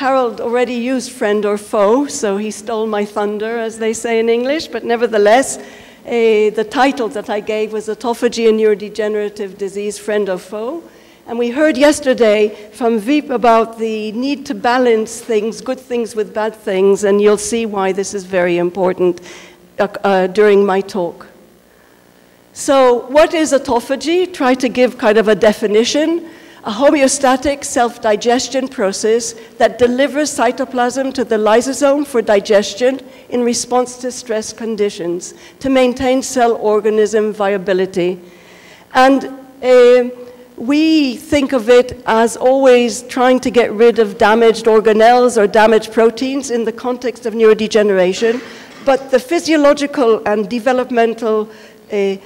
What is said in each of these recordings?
Harold already used friend or foe, so he stole my thunder, as they say in English, but nevertheless, uh, the title that I gave was Autophagy and Neurodegenerative Disease, Friend or Foe. And we heard yesterday from Veep about the need to balance things, good things with bad things, and you'll see why this is very important uh, uh, during my talk. So, what is autophagy? Try to give kind of a definition a homeostatic self digestion process that delivers cytoplasm to the lysosome for digestion in response to stress conditions to maintain cell organism viability. And uh, we think of it as always trying to get rid of damaged organelles or damaged proteins in the context of neurodegeneration, but the physiological and developmental uh,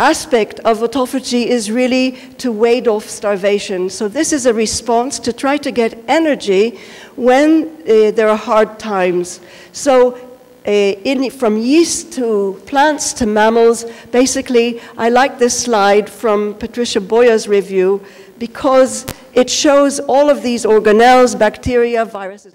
aspect of autophagy is really to ward off starvation. So this is a response to try to get energy when uh, there are hard times. So uh, in, from yeast to plants to mammals, basically, I like this slide from Patricia Boya's review because it shows all of these organelles, bacteria, viruses,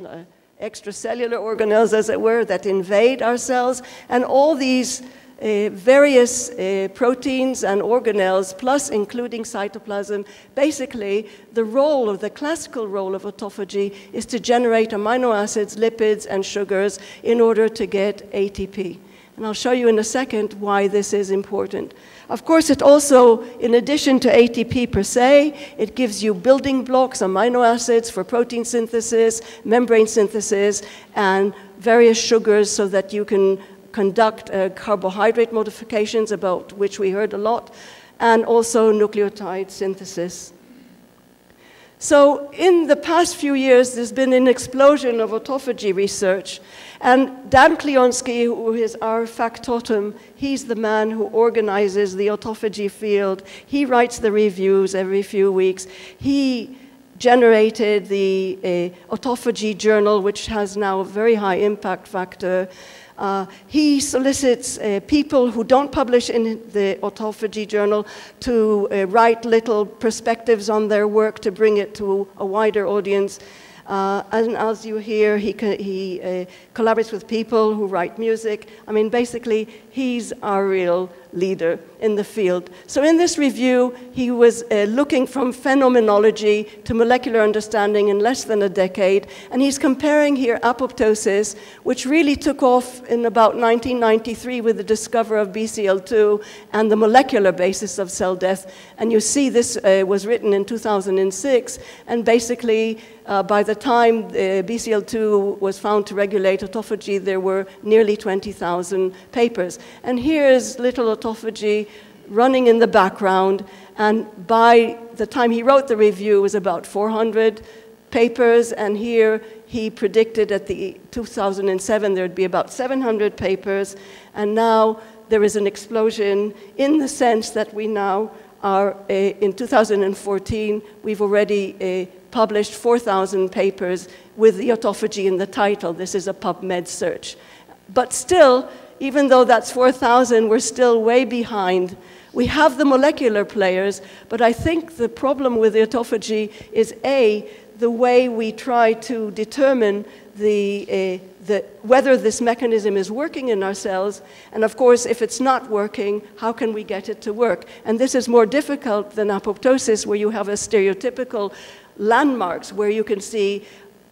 extracellular organelles, as it were, that invade our cells, and all these uh, various uh, proteins and organelles, plus including cytoplasm. Basically, the role of the classical role of autophagy is to generate amino acids, lipids, and sugars in order to get ATP. And I'll show you in a second why this is important. Of course, it also, in addition to ATP per se, it gives you building blocks, amino acids for protein synthesis, membrane synthesis, and various sugars so that you can conduct uh, carbohydrate modifications, about which we heard a lot, and also nucleotide synthesis. So in the past few years, there's been an explosion of autophagy research. And Dan Klionsky, who is our factotum, he's the man who organizes the autophagy field. He writes the reviews every few weeks. He generated the uh, autophagy journal, which has now a very high impact factor. Uh, he solicits uh, people who don't publish in the autophagy journal to uh, write little perspectives on their work to bring it to a wider audience. Uh, and as you hear, he, he uh, collaborates with people who write music. I mean, basically, he's our real leader in the field. So in this review, he was uh, looking from phenomenology to molecular understanding in less than a decade, and he's comparing here apoptosis, which really took off in about 1993 with the discovery of BCL2 and the molecular basis of cell death. And you see this uh, was written in 2006, and basically uh, by the time uh, BCL2 was found to regulate autophagy, there were nearly 20,000 papers. And here's little autophagy running in the background. And by the time he wrote the review, it was about 400 papers. And here he predicted at the 2007 there'd be about 700 papers. And now there is an explosion in the sense that we now are, uh, in 2014, we've already uh, published 4,000 papers with the autophagy in the title. This is a PubMed search. But still, even though that's 4,000, we're still way behind. We have the molecular players, but I think the problem with autophagy is A, the way we try to determine the, uh, the, whether this mechanism is working in our cells, and of course, if it's not working, how can we get it to work? And this is more difficult than apoptosis, where you have a stereotypical landmarks where you can see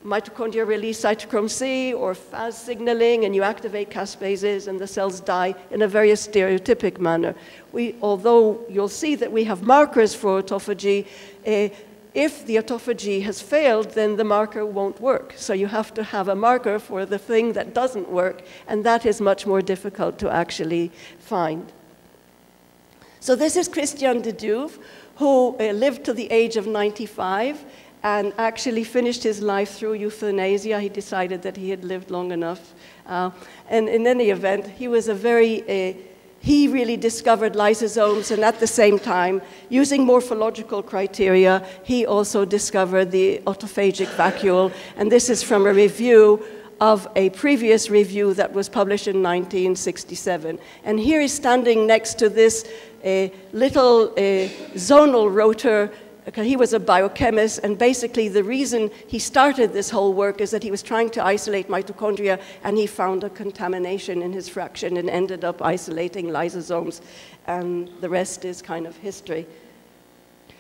mitochondria release cytochrome C or Fas signaling, and you activate caspases, and the cells die in a very stereotypic manner. We, although you'll see that we have markers for autophagy, uh, if the autophagy has failed, then the marker won't work. So you have to have a marker for the thing that doesn't work, and that is much more difficult to actually find. So this is Christian de Duve, who uh, lived to the age of 95 and actually finished his life through euthanasia. He decided that he had lived long enough. Uh, and in any event, he was a very, uh, he really discovered lysosomes, and at the same time, using morphological criteria, he also discovered the autophagic vacuole. And this is from a review of a previous review that was published in 1967. And here he's standing next to this a little zonal rotor he was a biochemist, and basically the reason he started this whole work is that he was trying to isolate mitochondria, and he found a contamination in his fraction and ended up isolating lysosomes, and the rest is kind of history.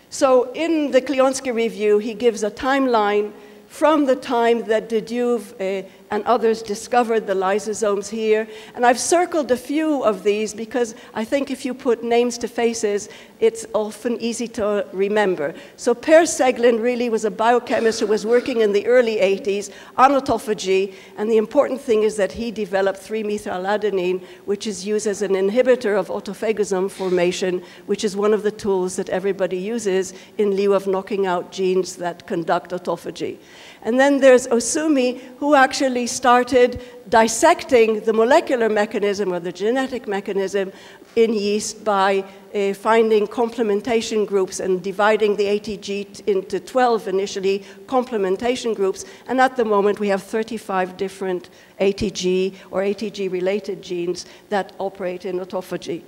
So in the Klionsky review, he gives a timeline from the time that de Duve uh, and others discovered the lysosomes here. And I've circled a few of these because I think if you put names to faces, it's often easy to remember. So Per Seglen really was a biochemist who was working in the early 80s on autophagy, and the important thing is that he developed 3-methyladenine, which is used as an inhibitor of autophagosome formation, which is one of the tools that everybody uses in lieu of knocking out genes that conduct autophagy. And then there's Ohsumi, who actually started dissecting the molecular mechanism or the genetic mechanism in yeast by uh, finding complementation groups and dividing the ATG into 12 initially complementation groups. And at the moment, we have 35 different ATG or ATG related genes that operate in autophagy.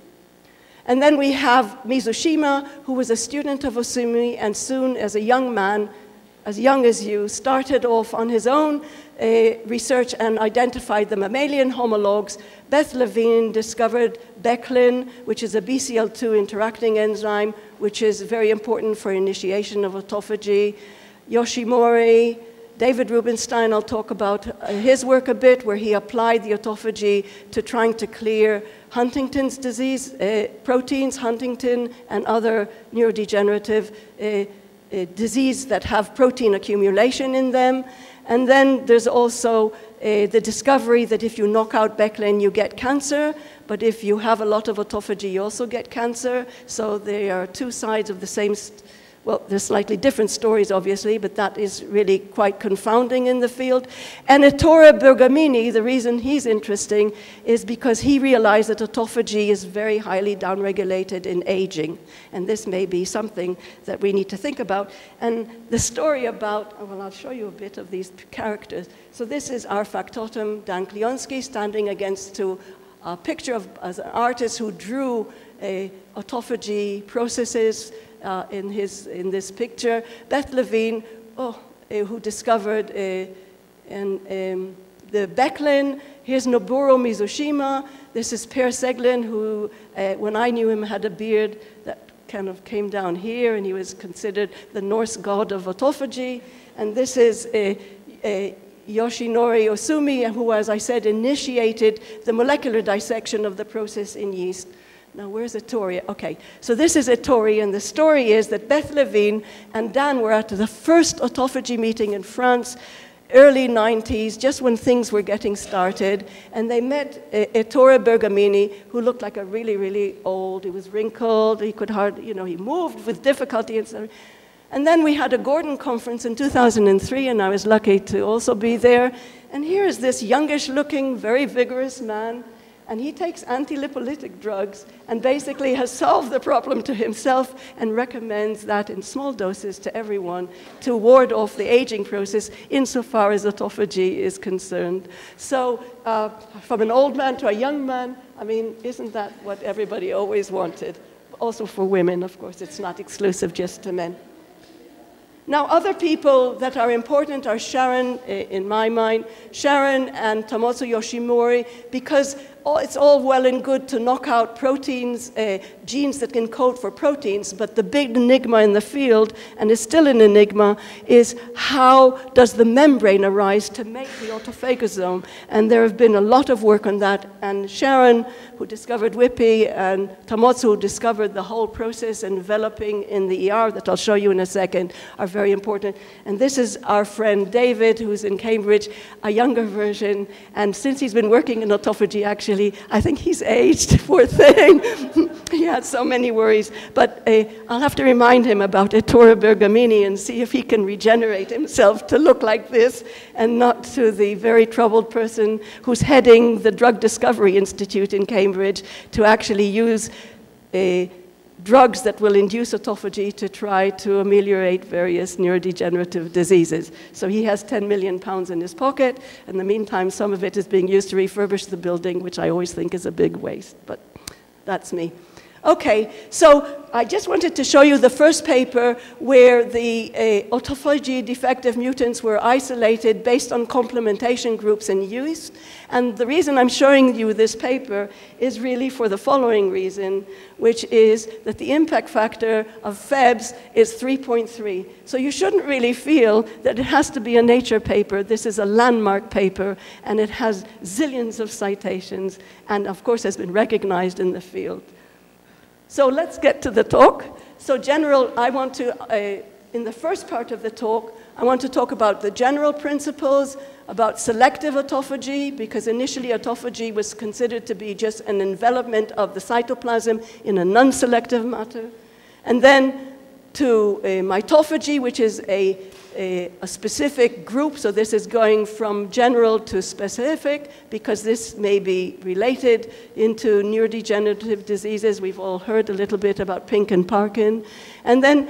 And then we have Mizushima, who was a student of Ohsumi and soon, as a young man, as young as you, started off on his own uh, research and identified the mammalian homologs. Beth Levine discovered Beclin, which is a BCL2 interacting enzyme, which is very important for initiation of autophagy. Yoshimori, David Rubinsztein, I'll talk about uh, his work a bit, where he applied the autophagy to trying to clear Huntington's disease uh, proteins, huntingtin, and other neurodegenerative uh, disease that have protein accumulation in them. And then there's also uh, the discovery that if you knock out Beclin, you get cancer, but if you have a lot of autophagy, you also get cancer. So they are two sides of the same well, there's slightly different stories, obviously, but that is really quite confounding in the field. And Ettore Bergamini, the reason he's interesting is because he realized that autophagy is very highly downregulated in aging. And this may be something that we need to think about. And the story about, oh, well, I'll show you a bit of these characters. So this is our factotum, Dan Klionsky, standing against to a picture of an artist who drew a autophagy processes uh, in, his, in this picture. Beth Levine, oh, uh, who discovered uh, and, um, the Beclin. Here's Noboru Mizushima. This is Per Seglen, who, uh, when I knew him, had a beard that kind of came down here, and he was considered the Norse god of autophagy. And this is a Yoshinori Ohsumi, who, as I said, initiated the molecular dissection of the process in yeast. Now, where's Ettore? Okay, so this is Ettore, and the story is that Beth Levine and Dan were at the first autophagy meeting in France, early 90s, just when things were getting started, and they met uh, Ettore Bergamini, who looked like a really, really old, he was wrinkled, he could hardly, you know, he moved with difficulty and and then we had a Gordon conference in 2003, and I was lucky to also be there. And here is this youngish looking, very vigorous man and he takes anti-lipolytic drugs and basically has solved the problem to himself and recommends that in small doses to everyone to ward off the aging process insofar as autophagy is concerned. So uh, from an old man to a young man, I mean, isn't that what everybody always wanted? Also for women, of course, it's not exclusive just to men. Now, other people that are important are Sharon, in my mind, Sharon and Tamotsu Yoshimori, because it's all well and good to knock out proteins, uh, genes that can code for proteins, but the big enigma in the field, and is still an enigma, is how does the membrane arise to make the autophagosome? And there have been a lot of work on that. And Sharon, who discovered WIPI, and Tamotsu, who discovered the whole process and developing in the ER that I'll show you in a second, are very important. And this is our friend David, who's in Cambridge, a younger version. And since he's been working in autophagy, actually, I think he's aged, poor thing. he had so many worries. But uh, I'll have to remind him about Ettore Bergamini and see if he can regenerate himself to look like this and not to the very troubled person who's heading the Drug Discovery Institute in Cambridge to actually use a drugs that will induce autophagy to try to ameliorate various neurodegenerative diseases. So he has 10 million pounds in his pocket. And in the meantime, some of it is being used to refurbish the building, which I always think is a big waste, but that's me. Okay, so I just wanted to show you the first paper where the uh, autophagy defective mutants were isolated based on complementation groups in yeast. And the reason I'm showing you this paper is really for the following reason, which is that the impact factor of FEBS is 3.3. So you shouldn't really feel that it has to be a nature paper. This is a landmark paper, and it has zillions of citations, and of course has been recognized in the field. So let's get to the talk. So general, I want to, uh, in the first part of the talk, I want to talk about the general principles, about selective autophagy, because initially autophagy was considered to be just an envelopment of the cytoplasm in a non-selective matter. And then to uh, mitophagy, which is a a, a, specific group, so this is going from general to specific because this may be related into neurodegenerative diseases. We've all heard a little bit about Pink and Parkin. And then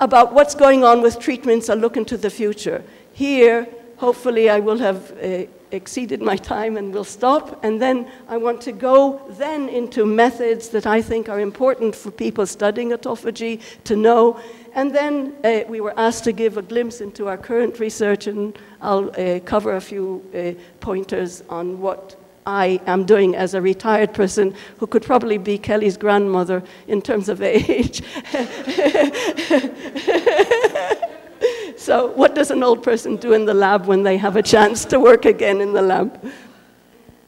about what's going on with treatments, I'll look into the future. Here, hopefully I will have uh, exceeded my time and will stop. And then I want to go then into methods that I think are important for people studying autophagy to know and then uh, we were asked to give a glimpse into our current research, and I'll uh, cover a few uh, pointers on what I am doing as a retired person who could probably be Kelly's grandmother in terms of age. so, what does an old person do in the lab when they have a chance to work again in the lab?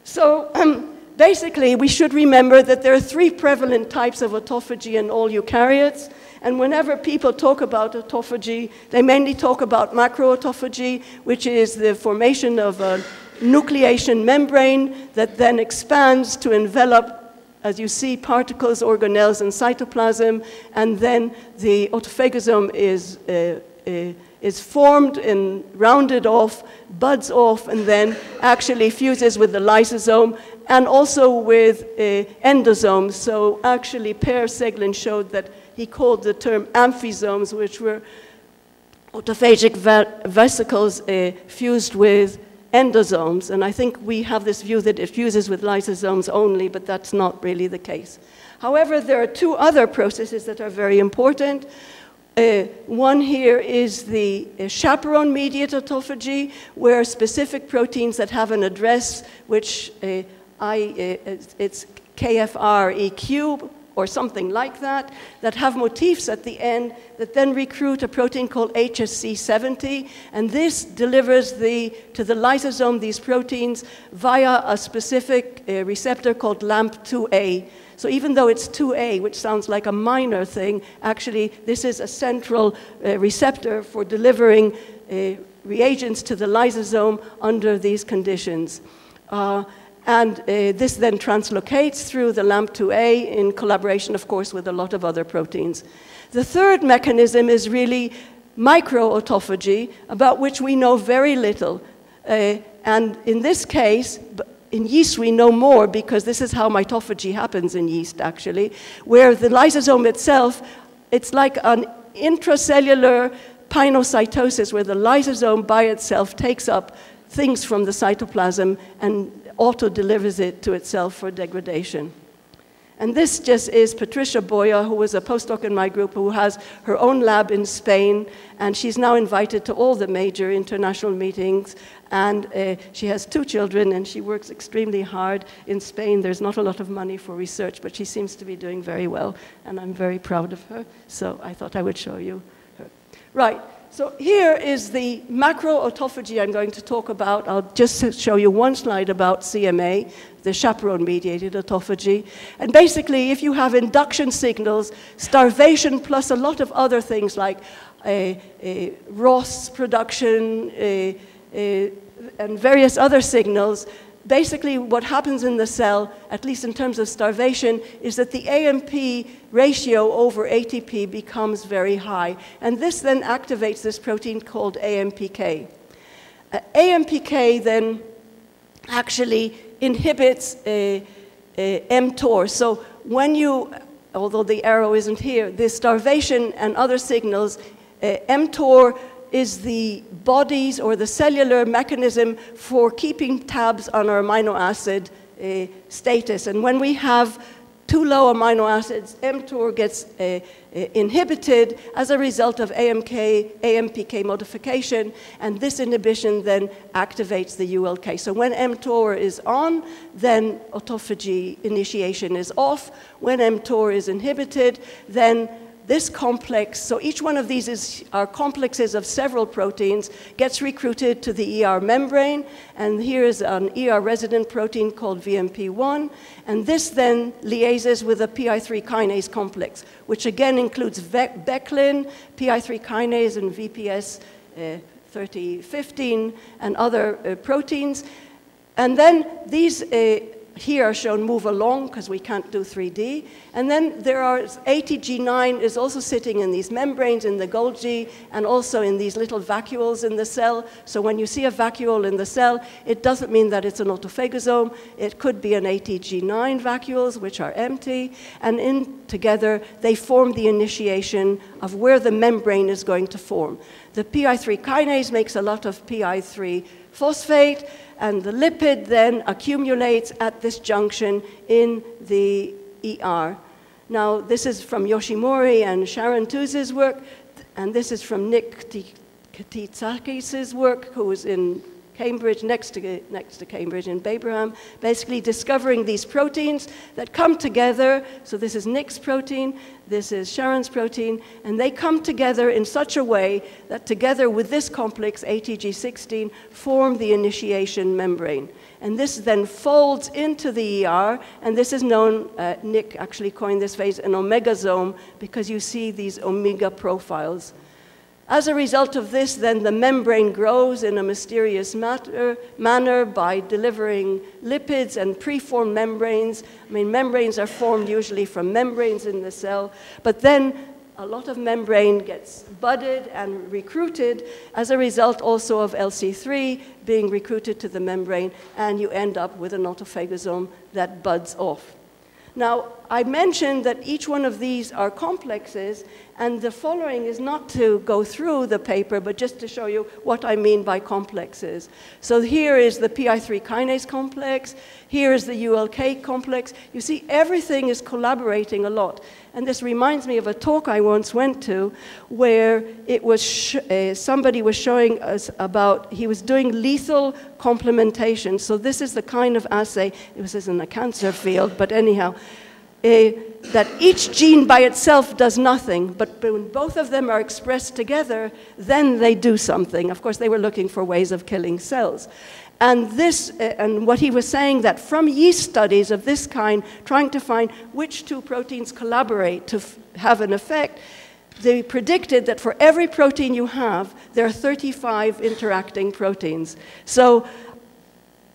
So, um, basically, we should remember that there are three prevalent types of autophagy in all eukaryotes. And whenever people talk about autophagy, they mainly talk about macroautophagy, which is the formation of a nucleation membrane that then expands to envelop, as you see, particles, organelles, and cytoplasm. And then the autophagosome is, uh, uh, is formed and rounded off, buds off, and then actually fuses with the lysosome and also with uh, endosomes. So actually, Per Seglen showed that he called the term amphisomes, which were autophagic vesicles uh, fused with endosomes. And I think we have this view that it fuses with lysosomes only, but that's not really the case. However, there are two other processes that are very important. Uh, one here is the uh, chaperone mediated autophagy, where specific proteins that have an address, which uh, I, uh, it's KFREQ, or something like that, that have motifs at the end that then recruit a protein called HSC70, and this delivers the, to the lysosome these proteins via a specific uh, receptor called LAMP2A. So even though it's 2A, which sounds like a minor thing, actually this is a central uh, receptor for delivering uh, reagents to the lysosome under these conditions. Uh, and uh, this then translocates through the LAMP2A in collaboration, of course, with a lot of other proteins. The third mechanism is really microautophagy, about which we know very little. Uh, and in this case, in yeast we know more because this is how mitophagy happens in yeast, actually, where the lysosome itself, it's like an intracellular pinocytosis where the lysosome by itself takes up things from the cytoplasm and auto delivers it to itself for degradation. And this just is Patricia Boya, who was a postdoc in my group, who has her own lab in Spain, and she's now invited to all the major international meetings. And uh, she has two children, and she works extremely hard in Spain. There's not a lot of money for research, but she seems to be doing very well, and I'm very proud of her. So I thought I would show you her. Right. So here is the macroautophagy I'm going to talk about. I'll just show you one slide about CMA, the chaperone-mediated autophagy. And basically, if you have induction signals, starvation plus a lot of other things like a, a ROS production a, and various other signals, basically what happens in the cell, at least in terms of starvation, is that the AMP ratio over ATP becomes very high. And this then activates this protein called AMPK. Uh, AMPK then actually inhibits a, mTOR. So when you, although the arrow isn't here, the starvation and other signals, uh, mTOR is the body's or the cellular mechanism for keeping tabs on our amino acid uh, status. And when we have too low amino acids, mTOR gets uh, inhibited as a result of AMK, AMPK modification, and this inhibition then activates the ULK. So when mTOR is on, then autophagy initiation is off. When mTOR is inhibited, then this complex, so each one of these is, are complexes of several proteins, gets recruited to the ER membrane, and here is an ER resident protein called VMP1, and this then liaises with a PI3 kinase complex, which again includes Beclin, PI3 kinase, and VPS uh, 3015, and other uh, proteins. And then these uh, here are shown move along because we can't do 3D. And then there are ATG9 is also sitting in these membranes in the Golgi and also in these little vacuoles in the cell. So when you see a vacuole in the cell, it doesn't mean that it's an autophagosome. It could be an ATG9 vacuoles, which are empty. And in together, they form the initiation of where the membrane is going to form. The PI3 kinase makes a lot of PI3 phosphate and the lipid then accumulates at this junction in the ER. Now, this is from Yoshimori and Sharon Tooze's work, and this is from Nick Ktistakis' work, who was in Cambridge, next to, next to Cambridge in Babraham, basically discovering these proteins that come together. So this is Nick's protein, this is Sharon's protein, and they come together in such a way that together with this complex, ATG16, form the initiation membrane. And this then folds into the ER, and this is known, uh, Nick actually coined this phrase, an omegasome, because you see these omega profiles as a result of this, then the membrane grows in a mysterious matter, manner by delivering lipids and preformed membranes. I mean, membranes are formed usually from membranes in the cell, but then a lot of membrane gets budded and recruited as a result also of LC3 being recruited to the membrane, and you end up with an autophagosome that buds off. Now, I mentioned that each one of these are complexes, and the following is not to go through the paper, but just to show you what I mean by complexes. So here is the PI3 kinase complex, here is the ULK complex. You see, everything is collaborating a lot. And this reminds me of a talk I once went to where it was uh, somebody was showing us about, he was doing lethal complementation. So this is the kind of assay, it was in the cancer field, but anyhow, that each gene by itself does nothing, but when both of them are expressed together, then they do something. Of course, they were looking for ways of killing cells. And this, uh, and what he was saying that from yeast studies of this kind, trying to find which two proteins collaborate to have an effect, they predicted that for every protein you have, there are 35 interacting proteins. So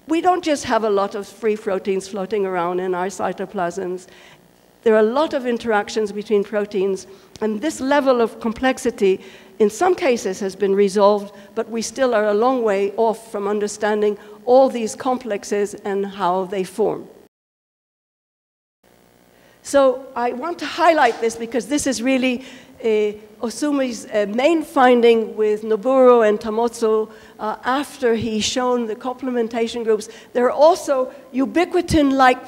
we don't just have a lot of free proteins floating around in our cytoplasms. There are a lot of interactions between proteins, and this level of complexity in some cases has been resolved, but we still are a long way off from understanding all these complexes and how they form. So I want to highlight this because this is really uh, Ohsumi's uh, main finding with Noboru and Tamotsu uh, after he's shown the complementation groups, there are also ubiquitin-like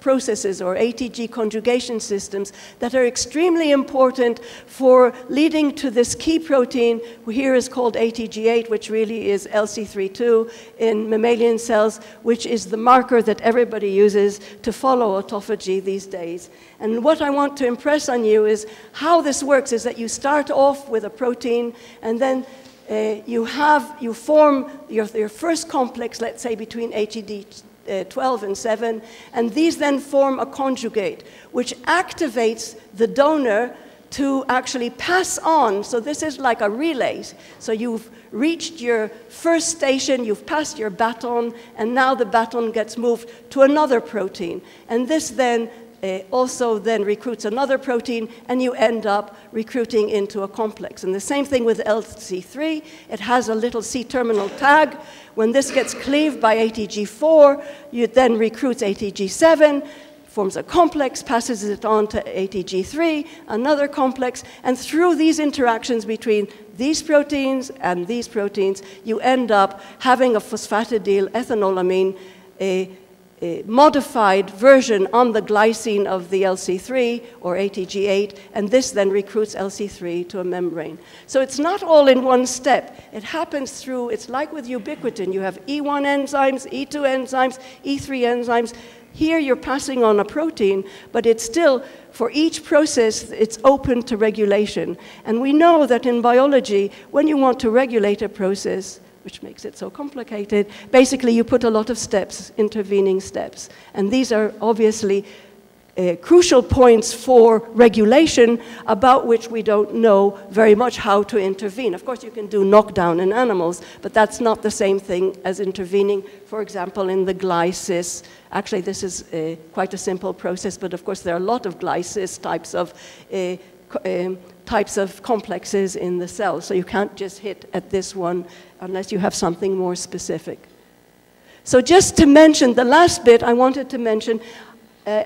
processes or ATG conjugation systems that are extremely important for leading to this key protein, here is called ATG8, which really is LC32 in mammalian cells, which is the marker that everybody uses to follow autophagy these days. And what I want to impress on you is how this works is that you start off with a protein and then uh, you have, you form your, your first complex, let's say between ATG uh, 12 and 7, and these then form a conjugate, which activates the donor to actually pass on. So this is like a relay. So you've reached your first station, you've passed your baton, and now the baton gets moved to another protein. And this then uh, also then recruits another protein, and you end up recruiting into a complex. And the same thing with LC3, it has a little C terminal tag. When this gets cleaved by ATG4, you then recruits ATG7, forms a complex, passes it on to ATG3, another complex, and through these interactions between these proteins and these proteins, you end up having a phosphatidyl ethanolamine, a modified version on the glycine of the LC3 or ATG8, and this then recruits LC3 to a membrane. So it's not all in one step. It happens through, it's like with ubiquitin. You have E1 enzymes, E2 enzymes, E3 enzymes. Here you're passing on a protein, but it's still, for each process, it's open to regulation. And we know that in biology, when you want to regulate a process, which makes it so complicated. Basically, you put a lot of steps, intervening steps. And these are obviously uh, crucial points for regulation about which we don't know very much how to intervene. Of course, you can do knockdown in animals, but that's not the same thing as intervening, for example, in the glysis. Actually, this is uh, quite a simple process, but of course, there are a lot of glysis types of. Uh, um, types of complexes in the cell. So you can't just hit at this one unless you have something more specific. So just to mention the last bit, I wanted to mention uh,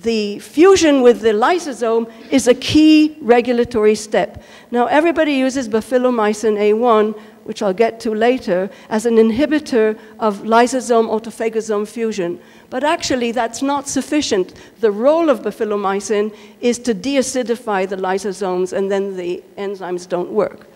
the fusion with the lysosome is a key regulatory step. Now, everybody uses bafilomycin A1, which I'll get to later, as an inhibitor of lysosome autophagosome fusion. But actually, that's not sufficient. The role of bafilomycin is to deacidify the lysosomes, and then the enzymes don't work.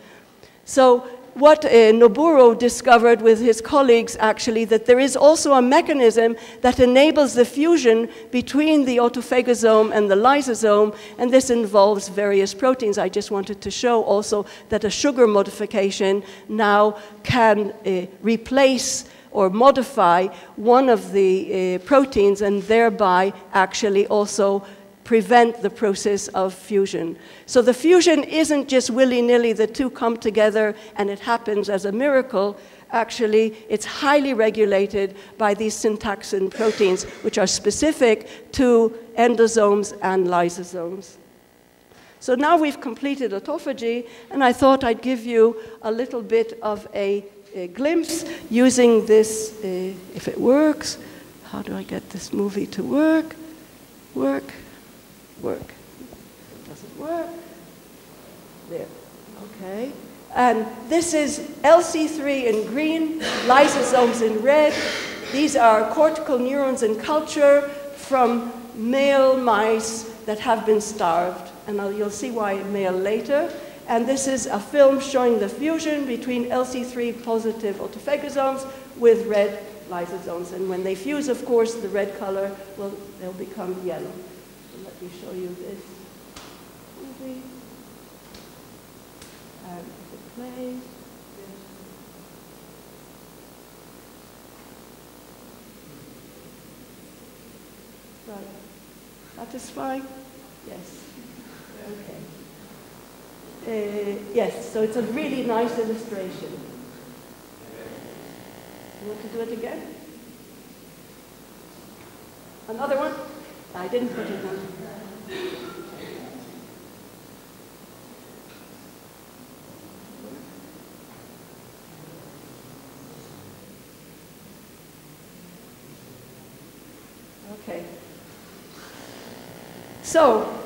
So what uh, Noboru discovered with his colleagues actually that there is also a mechanism that enables the fusion between the autophagosome and the lysosome, and this involves various proteins. I just wanted to show also that a sugar modification now can uh, replace or modify one of the uh, proteins and thereby actually also prevent the process of fusion. So the fusion isn't just willy-nilly, the two come together and it happens as a miracle. Actually, it's highly regulated by these syntaxin proteins, which are specific to endosomes and lysosomes. So now we've completed autophagy, and I thought I'd give you a little bit of a, a glimpse using this, uh, if it works. How do I get this movie to work? Work work. Doesn't work. There. Okay. And this is LC3 in green, lysosomes in red. These are cortical neurons in culture from male mice that have been starved. And I'll, you'll see why male later. And this is a film showing the fusion between LC3 positive autophagosomes with red lysosomes. And when they fuse, of course, the red color will they'll become yellow So let me show you this. And if it plays, Right. Satisfying? Yes. Okay. Uh, yes, so it's a really nice illustration. You want to do it again? Another one? I didn't put it on. Okay. So,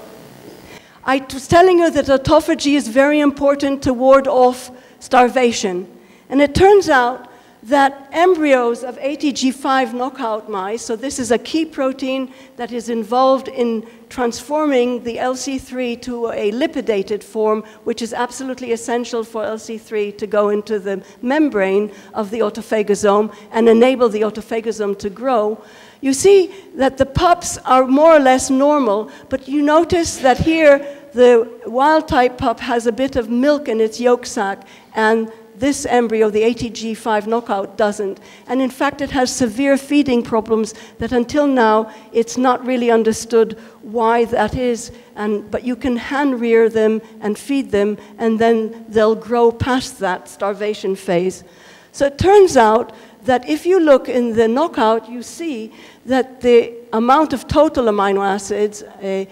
I was telling you that autophagy is very important to ward off starvation. And it turns out that embryos of ATG5 knockout mice, so this is a key protein that is involved in transforming the LC3 to a lipidated form, which is absolutely essential for LC3 to go into the membrane of the autophagosome and enable the autophagosome to grow. You see that the pups are more or less normal, but you notice that here the wild type pup has a bit of milk in its yolk sac, and this embryo, the ATG5 knockout, doesn't. And in fact, it has severe feeding problems that until now, it's not really understood why that is. And, but you can hand rear them and feed them, and then they'll grow past that starvation phase. So it turns out that if you look in the knockout, you see that the amount of total amino acids, uh,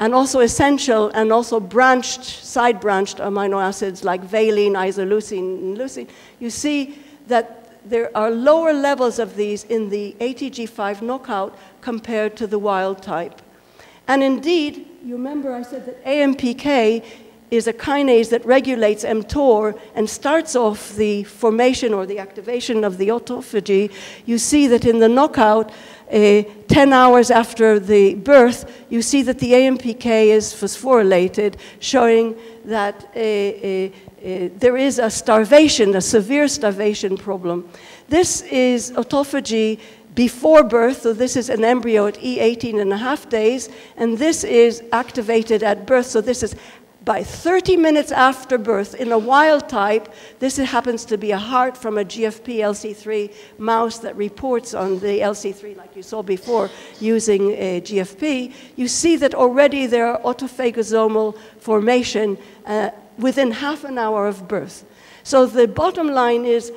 and also essential and also branched, side branched amino acids like valine, isoleucine, and leucine, you see that there are lower levels of these in the ATG5 knockout compared to the wild type. And indeed, you remember I said that AMPK is a kinase that regulates mTOR and starts off the formation or the activation of the autophagy, you see that in the knockout, uh, 10 hours after the birth, you see that the AMPK is phosphorylated, showing that uh, uh, uh, there is a starvation, a severe starvation problem. This is autophagy before birth, so this is an embryo at E18 and a half days, and this is activated at birth, so this is by 30 minutes after birth in a wild type, this happens to be a heart from a GFP LC3 mouse that reports on the LC3, like you saw before, using a GFP, you see that already there are autophagosomal formation uh, within half an hour of birth. So the bottom line is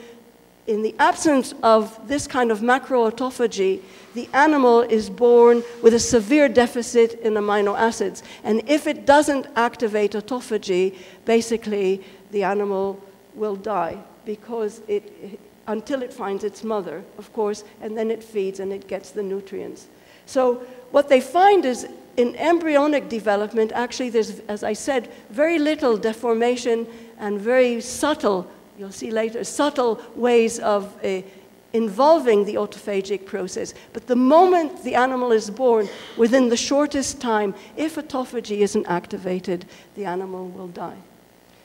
in the absence of this kind of macroautophagy, the animal is born with a severe deficit in amino acids. And if it doesn't activate autophagy, basically the animal will die because it, until it finds its mother, of course, and then it feeds and it gets the nutrients. So what they find is in embryonic development, actually there's, as I said, very little deformation and very subtle you'll see later, subtle ways of uh, involving the autophagic process. But the moment the animal is born, within the shortest time, if autophagy isn't activated, the animal will die.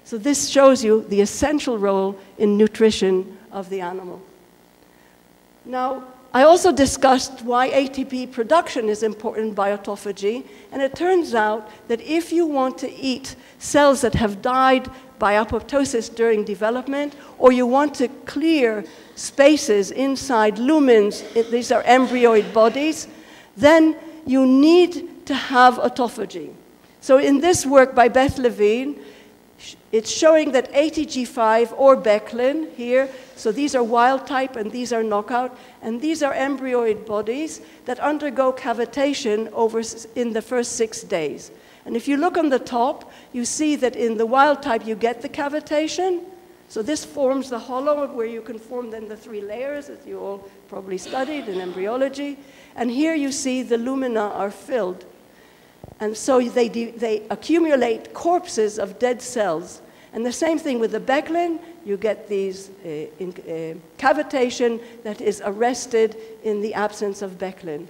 So this shows you the essential role in nutrition of the animal. Now, I also discussed why ATP production is important in autophagy, and it turns out that if you want to eat cells that have died by apoptosis during development, or you want to clear spaces inside lumens, these are embryoid bodies, then you need to have autophagy. So in this work by Beth Levine, it's showing that ATG5 or Beclin here, so these are wild type and these are knockout, and these are embryoid bodies that undergo cavitation over in the first six days. And if you look on the top, you see that in the wild type you get the cavitation. So this forms the hollow of where you can form then the three layers that you all probably studied in embryology. And here you see the lumina are filled. And so they, they accumulate corpses of dead cells. And the same thing with the Beclin, you get these uh, in, uh, cavitation that is arrested in the absence of Beclin.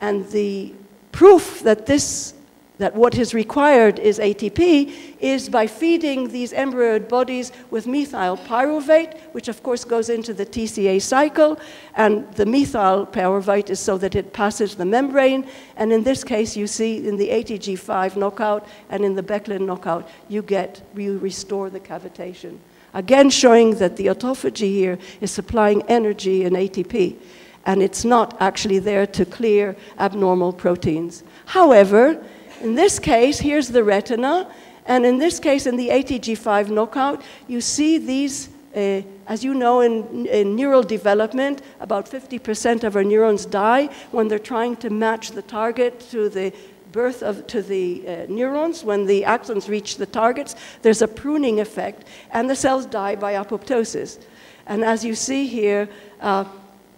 And the proof that this that what is required is ATP is by feeding these embryoid bodies with methyl pyruvate, which of course goes into the TCA cycle, and the methyl pyruvate is so that it passes the membrane, and in this case you see in the ATG5 knockout and in the Beclin knockout, you get, you restore the cavitation. Again showing that the autophagy here is supplying energy and ATP, and it's not actually there to clear abnormal proteins. However, in this case, here's the retina, and in this case, in the ATG5 knockout, you see these, uh, as you know, in, in neural development, about 50% of our neurons die when they're trying to match the target to the birth of, to the uh, neurons, when the axons reach the targets, there's a pruning effect, and the cells die by apoptosis. And as you see here, uh,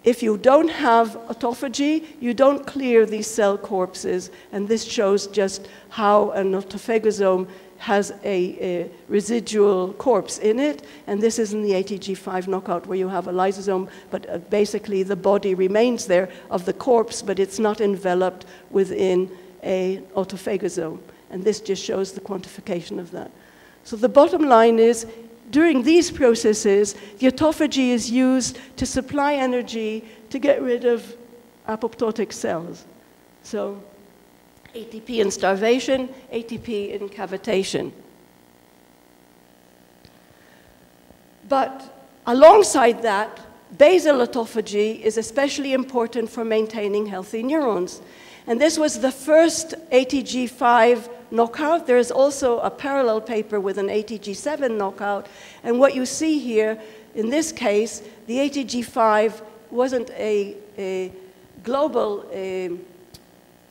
if you don't have autophagy, you don't clear these cell corpses, and this shows just how an autophagosome has a, a, residual corpse in it, and this is in the ATG5 knockout where you have a lysosome, but uh, basically the body remains there of the corpse, but it's not enveloped within a autophagosome. And this just shows the quantification of that. So the bottom line is during these processes, the autophagy is used to supply energy to get rid of apoptotic cells. So ATP in starvation, ATP in cavitation. But alongside that, basal autophagy is especially important for maintaining healthy neurons. And this was the first ATG5 knockout. There is also a parallel paper with an ATG7 knockout. And what you see here, in this case, the ATG5 wasn't a, a global um,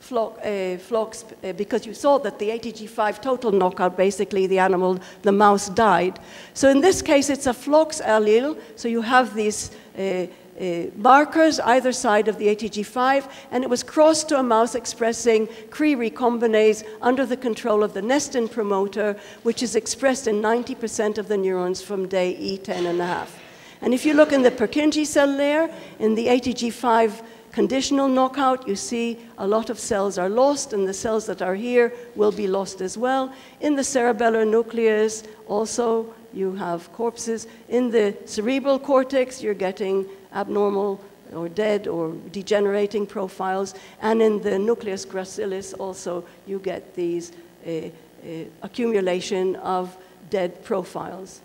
flock, uh, flocks uh, because you saw that the ATG5 total knockout, basically the animal, the mouse died. So in this case, it's a flox allele. So you have these uh, markers either side of the ATG5, and it was crossed to a mouse expressing Cre recombinase under the control of the nestin promoter, which is expressed in 90% of the neurons from day E10 and a half. And if you look in the Purkinje cell layer, in the ATG5 conditional knockout, you see a lot of cells are lost, and the cells that are here will be lost as well. In the cerebellar nucleus, also, you have corpses. In the cerebral cortex, you're getting abnormal or dead or degenerating profiles. And in the nucleus gracilis, also, you get these uh, uh, accumulation of dead profiles.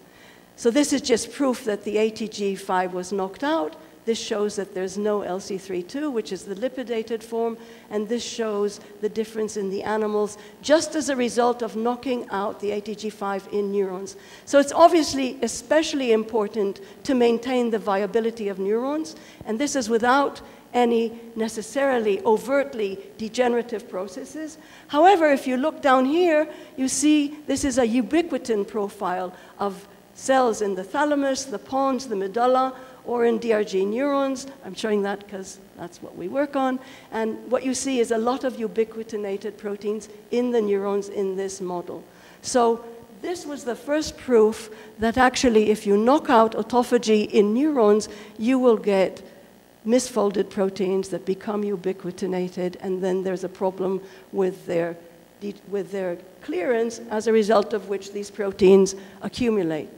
So this is just proof that the ATG5 was knocked out. This shows that there's no LC3-II, which is the lipidated form, and this shows the difference in the animals just as a result of knocking out the ATG5 in neurons. So it's obviously especially important to maintain the viability of neurons, and this is without any necessarily overtly degenerative processes. However, if you look down here, you see this is a ubiquitin profile of cells in the thalamus, the pons, the medulla, or in DRG neurons. I'm showing that because that's what we work on. And what you see is a lot of ubiquitinated proteins in the neurons in this model. So this was the first proof that actually if you knock out autophagy in neurons, you will get misfolded proteins that become ubiquitinated, and then there's a problem with their, with their clearance, as a result of which these proteins accumulate.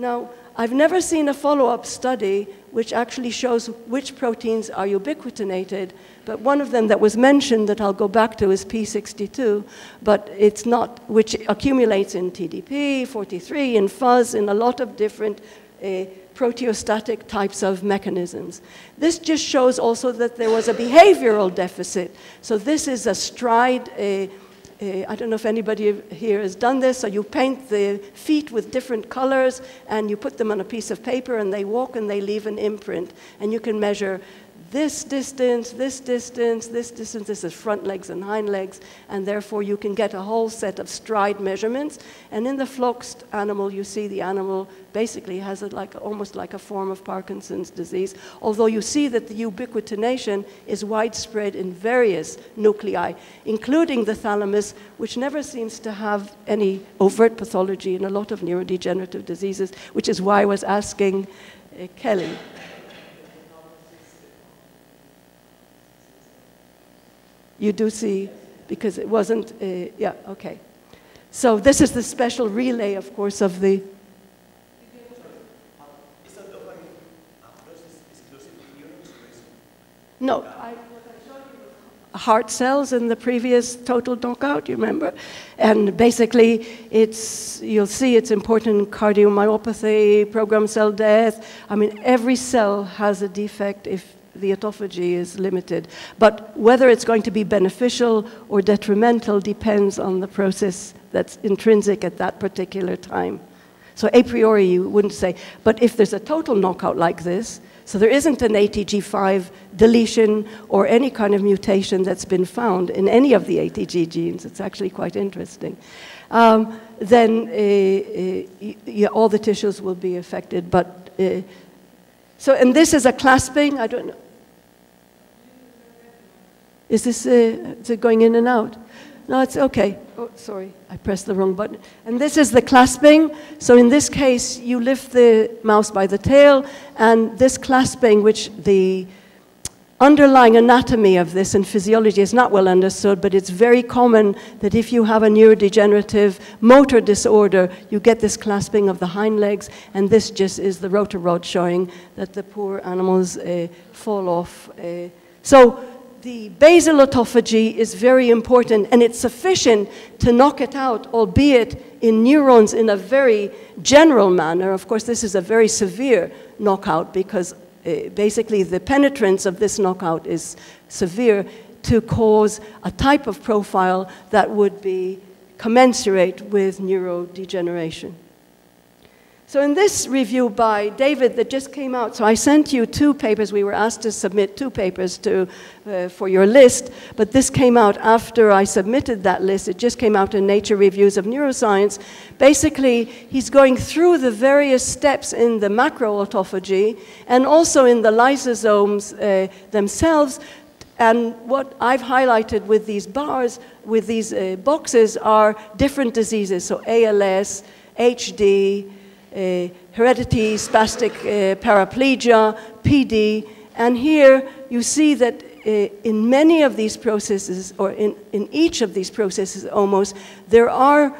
Now, I've never seen a follow-up study which actually shows which proteins are ubiquitinated, but one of them that was mentioned that I'll go back to is P62, but it's not, which accumulates in TDP, 43, in FUS, in a lot of different uh, proteostatic types of mechanisms. This just shows also that there was a behavioral deficit. So this is a stride, uh, uh, I don't know if anybody here has done this, so you paint the feet with different colors and you put them on a piece of paper and they walk and they leave an imprint. And you can measure this distance, this distance, this distance, this is front legs and hind legs, and therefore you can get a whole set of stride measurements. And in the floxed animal, you see the animal basically has it like almost like a form of Parkinson's disease, although you see that the ubiquitination is widespread in various nuclei, including the thalamus, which never seems to have any overt pathology in a lot of neurodegenerative diseases, which is why I was asking uh, Kelly. You do see, because it wasn't, uh, yeah, okay. So this is the special relay, of course, of the. No, I, heart cells in the previous total knockout, you remember? And basically, it's, you'll see it's important in cardiomyopathy, programmed cell death. I mean, every cell has a defect if the autophagy is limited. But whether it's going to be beneficial or detrimental depends on the process that's intrinsic at that particular time. So a priori, you wouldn't say, but if there's a total knockout like this, so there isn't an ATG5 deletion or any kind of mutation that's been found in any of the ATG genes, it's actually quite interesting, um, then uh, uh, all the tissues will be affected. But uh, so, and this is a clasping, I don't know. Is this uh, is it going in and out? No, it's okay. Oh, sorry, I pressed the wrong button. And this is the clasping. So in this case, you lift the mouse by the tail, and this clasping, which the underlying anatomy of this and physiology is not well understood, but it's very common that if you have a neurodegenerative motor disorder, you get this clasping of the hind legs, and this just is the rotarod showing that the poor animals uh, fall off. Uh. So the basal autophagy is very important, and it's sufficient to knock it out, albeit in neurons in a very general manner. Of course, this is a very severe knockout because uh, basically the penetrance of this knockout is severe to cause a type of profile that would be commensurate with neurodegeneration. So in this review by David that just came out, so I sent you two papers. We were asked to submit two papers to, uh, for your list, but this came out after I submitted that list. It just came out in Nature Reviews of Neuroscience. Basically, he's going through the various steps in the macroautophagy and also in the lysosomes uh, themselves and what I've highlighted with these bars, with these uh, boxes, are different diseases. So ALS, HD, heredity, spastic uh, paraplegia, PD, and here you see that uh, in many of these processes, or in, in each of these processes almost, there are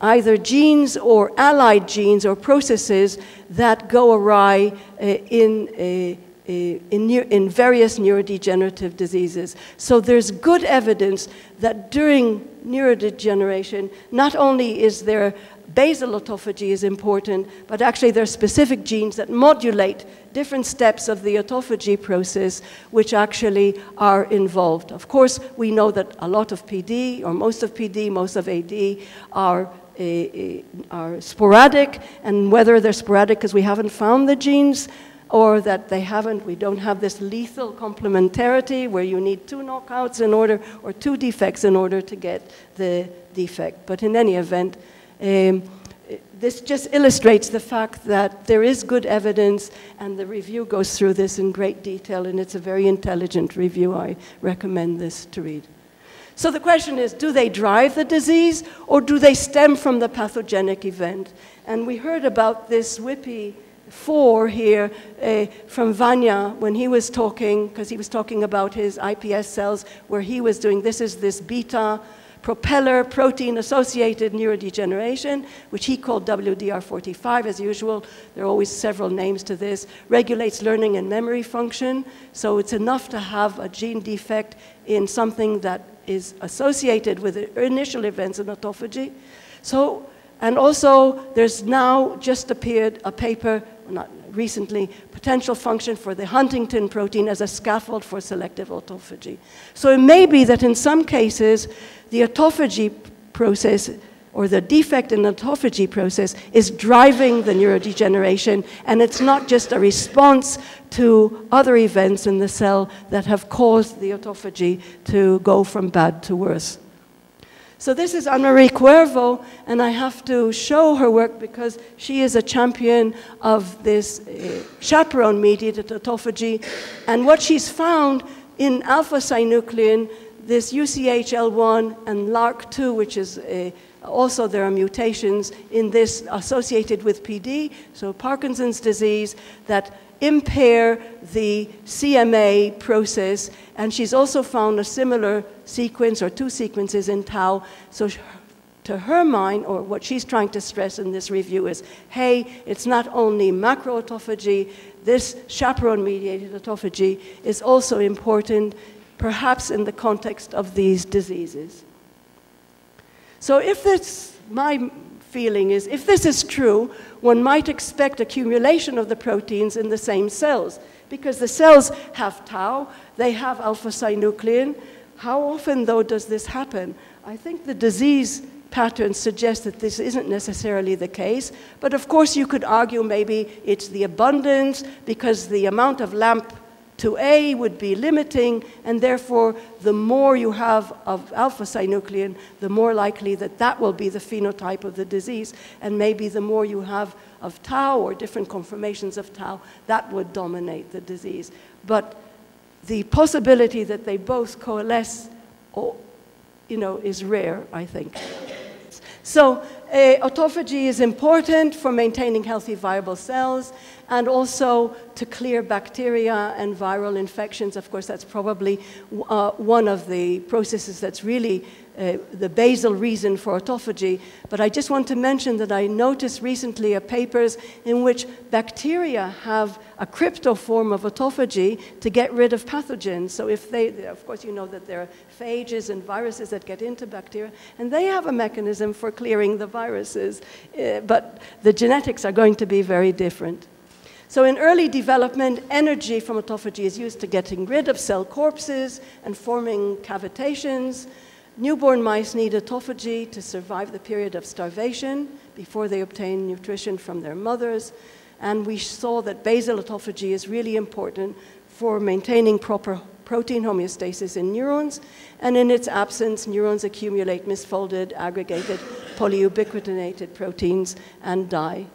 either genes or allied genes or processes that go awry uh, in, uh, uh, in, in, various neurodegenerative diseases. So there's good evidence that during neurodegeneration, not only is there basal autophagy is important, but actually there are specific genes that modulate different steps of the autophagy process which actually are involved. Of course, we know that a lot of PD, or most of PD, most of AD, are uh, uh, are sporadic, and whether they're sporadic because we haven't found the genes or that they haven't, we don't have this lethal complementarity where you need two knockouts in order, or two defects in order to get the defect. But in any event, um, this just illustrates the fact that there is good evidence, and the review goes through this in great detail, and it's a very intelligent review. I recommend this to read. So the question is do they drive the disease, or do they stem from the pathogenic event? And we heard about this WIPI 4 here uh, from Vanya when he was talking, because he was talking about his iPS cells, where he was doing this is this beta propeller protein associated neurodegeneration, which he called WDR45 as usual. There are always several names to this, regulates learning and memory function. So it's enough to have a gene defect in something that is associated with initial events in autophagy. So, and also there's now just appeared a paper, not recently, potential function for the huntingtin protein as a scaffold for selective autophagy. So it may be that in some cases, the autophagy process or the defect in the autophagy process is driving the neurodegeneration, and it's not just a response to other events in the cell that have caused the autophagy to go from bad to worse. So this is Ana Maria Cuervo, and I have to show her work because she is a champion of this uh, chaperone-mediated autophagy. And what she's found in alpha-synuclein, this UCHL1 and LRRK2, which is uh, also there are mutations in this associated with PD, so Parkinson's disease, that impair the CMA process, and she's also found a similar sequence or two sequences in tau. So to her mind, or what she's trying to stress in this review is, hey, it's not only macroautophagy, this chaperone-mediated autophagy is also important, perhaps in the context of these diseases. So if this, my feeling is, if this is true, one might expect accumulation of the proteins in the same cells, because the cells have tau, they have alpha-synuclein. How often, though, does this happen? I think the disease patterns suggest that this isn't necessarily the case, but of course you could argue maybe it's the abundance, because the amount of LAMP to A would be limiting, and therefore, the more you have of alpha synuclein, the more likely that that will be the phenotype of the disease. And maybe the more you have of tau or different conformations of tau, that would dominate the disease. But the possibility that they both coalesce, or, you know, is rare, I think. So uh, autophagy is important for maintaining healthy viable cells and also to clear bacteria and viral infections. Of course, that's probably uh, one of the processes that's really uh, the basal reason for autophagy. But I just want to mention that I noticed recently a papers in which bacteria have a crypto form of autophagy to get rid of pathogens. So if they, of course, you know that there are phages and viruses that get into bacteria, and they have a mechanism for clearing the viruses, uh, but the genetics are going to be very different. So in early development, energy from autophagy is used to getting rid of cell corpses and forming cavitations. Newborn mice need autophagy to survive the period of starvation before they obtain nutrition from their mothers. And we saw that basal autophagy is really important for maintaining proper protein homeostasis in neurons, and in its absence, neurons accumulate misfolded, aggregated, polyubiquitinated proteins and die.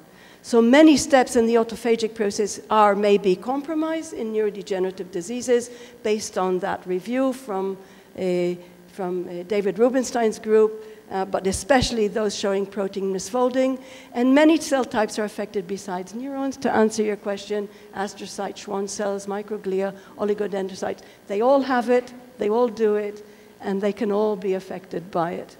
So many steps in the autophagic process are maybe compromised in neurodegenerative diseases based on that review from, uh, from uh, David Rubinsztein's group, uh, but especially those showing protein misfolding. And many cell types are affected besides neurons. To answer your question, astrocytes, Schwann cells, microglia, oligodendrocytes, they all have it, they all do it, and they can all be affected by it.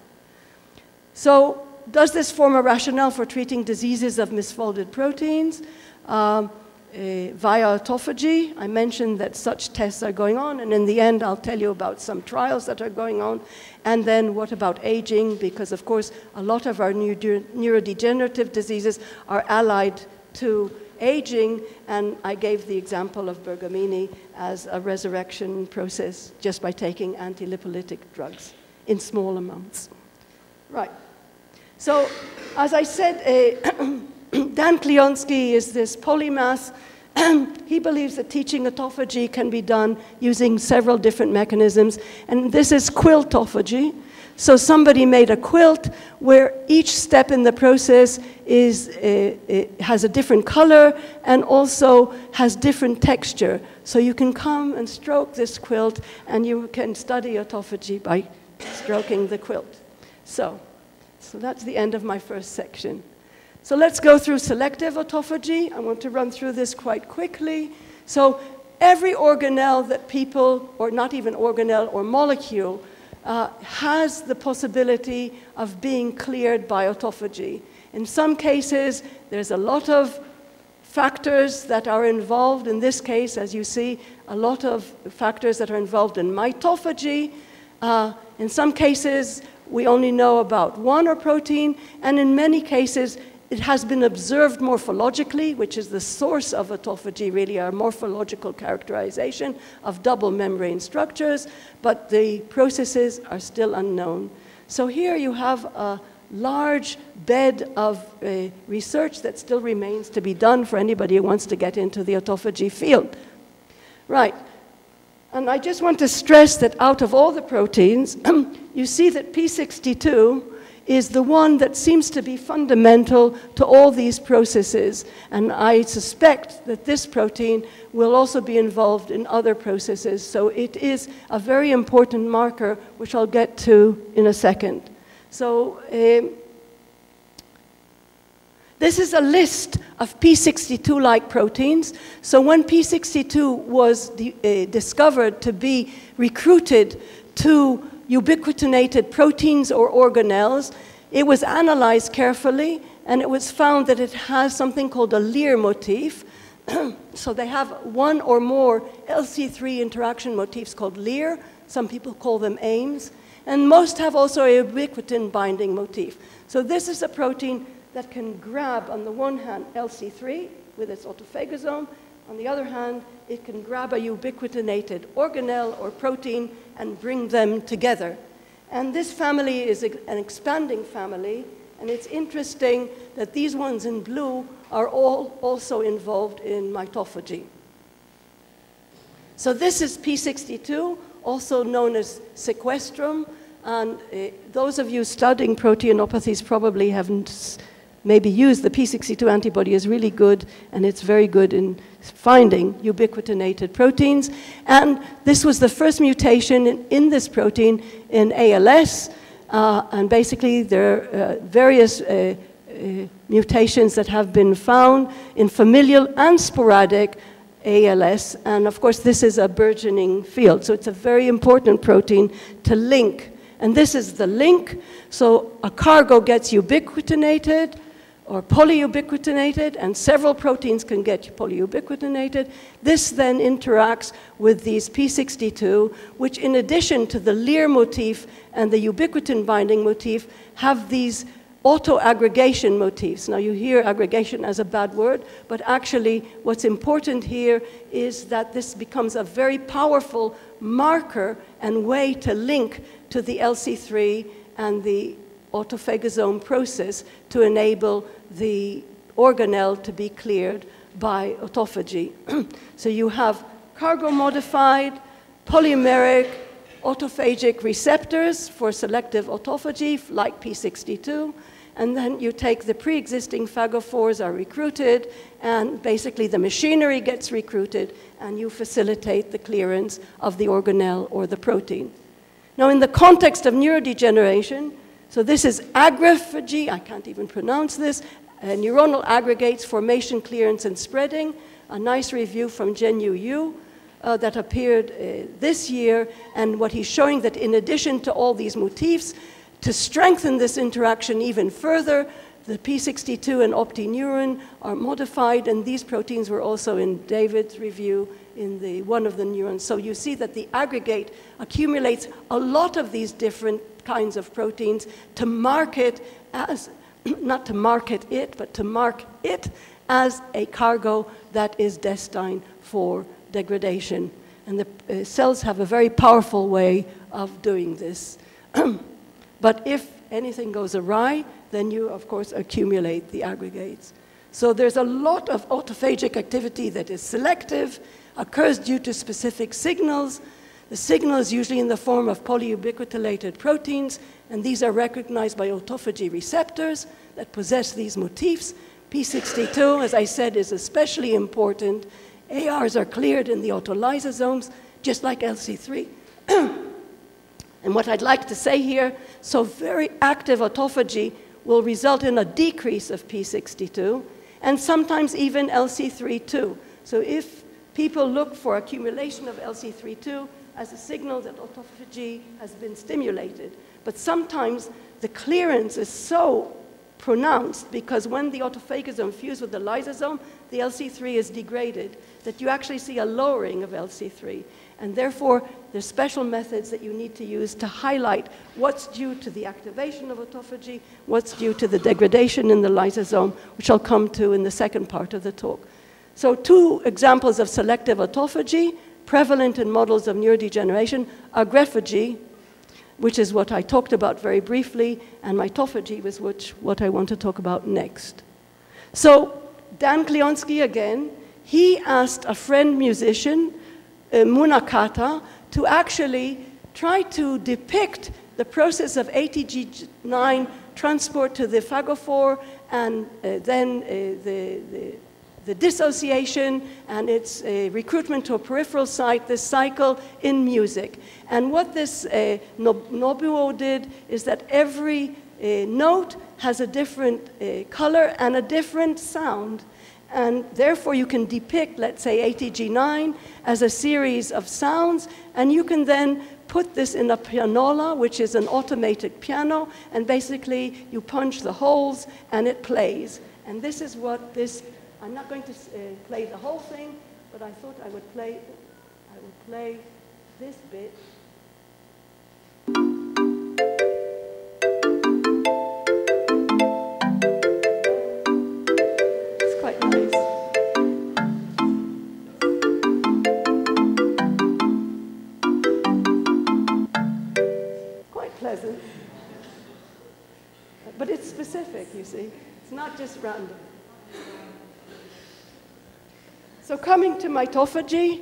So does this form a rationale for treating diseases of misfolded proteins? Um, uh, via autophagy. I mentioned that such tests are going on, and in the end, I'll tell you about some trials that are going on. And then, what about aging? Because, of course, a lot of our neurodegenerative diseases are allied to aging, and I gave the example of Bergamini as a resurrection process just by taking anti lipolytic drugs in small amounts. Right. So, as I said, uh, Dan Klionsky is this polymath. he believes that teaching autophagy can be done using several different mechanisms, and this is quiltophagy. So somebody made a quilt where each step in the process is, uh, has a different color and also has different texture. So you can come and stroke this quilt and you can study autophagy by stroking the quilt. So, so that's the end of my first section. So let's go through selective autophagy. I want to run through this quite quickly. So every organelle that people, or not even organelle or molecule, uh, has the possibility of being cleared by autophagy. In some cases, there's a lot of factors that are involved. In this case, as you see, a lot of factors that are involved in mitophagy. Uh, in some cases, we only know about one or protein, and in many cases, it has been observed morphologically, which is the source of autophagy, really, our morphological characterization of double membrane structures, but the processes are still unknown. So here you have a large bed of uh, research that still remains to be done for anybody who wants to get into the autophagy field. Right. And I just want to stress that out of all the proteins, you see that P62 is the one that seems to be fundamental to all these processes. And I suspect that this protein will also be involved in other processes. So it is a very important marker, which I'll get to in a second. So um, this is a list of P62-like proteins. So when P62 was uh, discovered to be recruited to ubiquitinated proteins or organelles. It was analyzed carefully, and it was found that it has something called a LIR motif. so they have one or more LC3 interaction motifs called LIR. Some people call them AIMs. And most have also a ubiquitin binding motif. So this is a protein that can grab, on the one hand, LC3 with its autophagosome, on the other hand, it can grab a ubiquitinated organelle or protein and bring them together. And this family is an expanding family, and it's interesting that these ones in blue are all also involved in mitophagy. So this is P62, also known as sequestosome, and uh, those of you studying proteinopathies probably haven't maybe used the P62 antibody is really good, and it's very good in finding ubiquitinated proteins. And this was the first mutation in, in this protein in ALS. Uh, and basically, there are uh, various uh, uh, mutations that have been found in familial and sporadic ALS. And of course, this is a burgeoning field. So it's a very important protein to link. And this is the link. So a cargo gets ubiquitinated or polyubiquitinated, and several proteins can get polyubiquitinated. This then interacts with these P62, which in addition to the LIR motif and the ubiquitin binding motif, have these auto-aggregation motifs. Now you hear aggregation as a bad word, but actually what's important here is that this becomes a very powerful marker and way to link to the LC3 and the autophagosome process to enable the organelle to be cleared by autophagy. so you have cargo modified, polymeric, autophagic receptors for selective autophagy, like P62, and then you take the pre-existing phagophores are recruited, and basically the machinery gets recruited, and you facilitate the clearance of the organelle or the protein. Now, in the context of neurodegeneration, so this is aggrephagy, I can't even pronounce this, uh, neuronal aggregates, formation, clearance, and spreading. A nice review from Zhenyu Yue uh, that appeared uh, this year, and what he's showing that in addition to all these motifs, to strengthen this interaction even further, the P62 and optineurin are modified, and these proteins were also in David's review in the, one of the neurons. So you see that the aggregate accumulates a lot of these different kinds of proteins to mark it as, not to market it, but to mark it as a cargo that is destined for degradation. And the uh, cells have a very powerful way of doing this. But if anything goes awry, then you, of course, accumulate the aggregates. So there's a lot of autophagic activity that is selective, occurs due to specific signals. The signal is usually in the form of polyubiquitinated proteins, and these are recognized by autophagy receptors that possess these motifs. P62, as I said, is especially important. ARs are cleared in the autolysosomes, just like LC3. And what I'd like to say here, so very active autophagy will result in a decrease of P62 and sometimes even LC3 too. So if people look for accumulation of LC3-II as a signal that autophagy has been stimulated, but sometimes the clearance is so pronounced because when the autophagosome fuses with the lysosome, the LC3 is degraded, that you actually see a lowering of LC3. And therefore, there's special methods that you need to use to highlight what's due to the activation of autophagy, what's due to the degradation in the lysosome, which I'll come to in the second part of the talk. So two examples of selective autophagy, prevalent in models of neurodegeneration, aggrephagy, which is what I talked about very briefly, and mitophagy was which, what I want to talk about next. So Dan Klionsky again, he asked a friend musician uh, Munakata to actually try to depict the process of ATG9 transport to the phagophore and uh, then uh, the, the, the, dissociation and its uh, recruitment to a peripheral site, this cycle in music. And what this uh, Nobuo did is that every uh, note has a different uh, color and a different sound. And therefore, you can depict, let's say, ATG9 as a series of sounds, and you can then put this in a pianola, which is an automated piano, and basically you punch the holes and it plays. And this is what this, I'm not going to uh, play the whole thing, but I thought I would play, I would play this bit. It's quite nice. Quite pleasant. But it's specific, you see. It's not just random. So coming to mitophagy,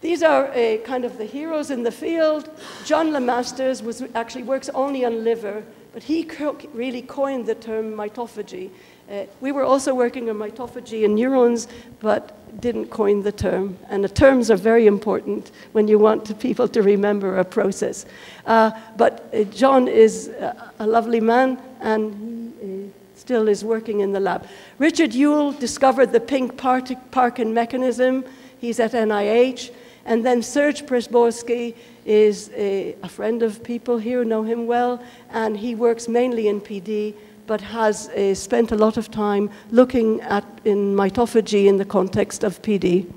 these are a, kind of the heroes in the field. John Lemasters was, actually works only on liver, but he co really coined the term mitophagy. Uh, we were also working on mitophagy in neurons, but didn't coin the term. And the terms are very important when you want people to remember a process. Uh, but uh, John is a, lovely man, and uh, still is working in the lab. Richard Youle discovered the pink Parkin mechanism. He's at NIH. And then Serge Przedborski is a, a, friend of people here, know him well, and he works mainly in PD but has uh, spent a lot of time looking at in mitophagy in the context of PD.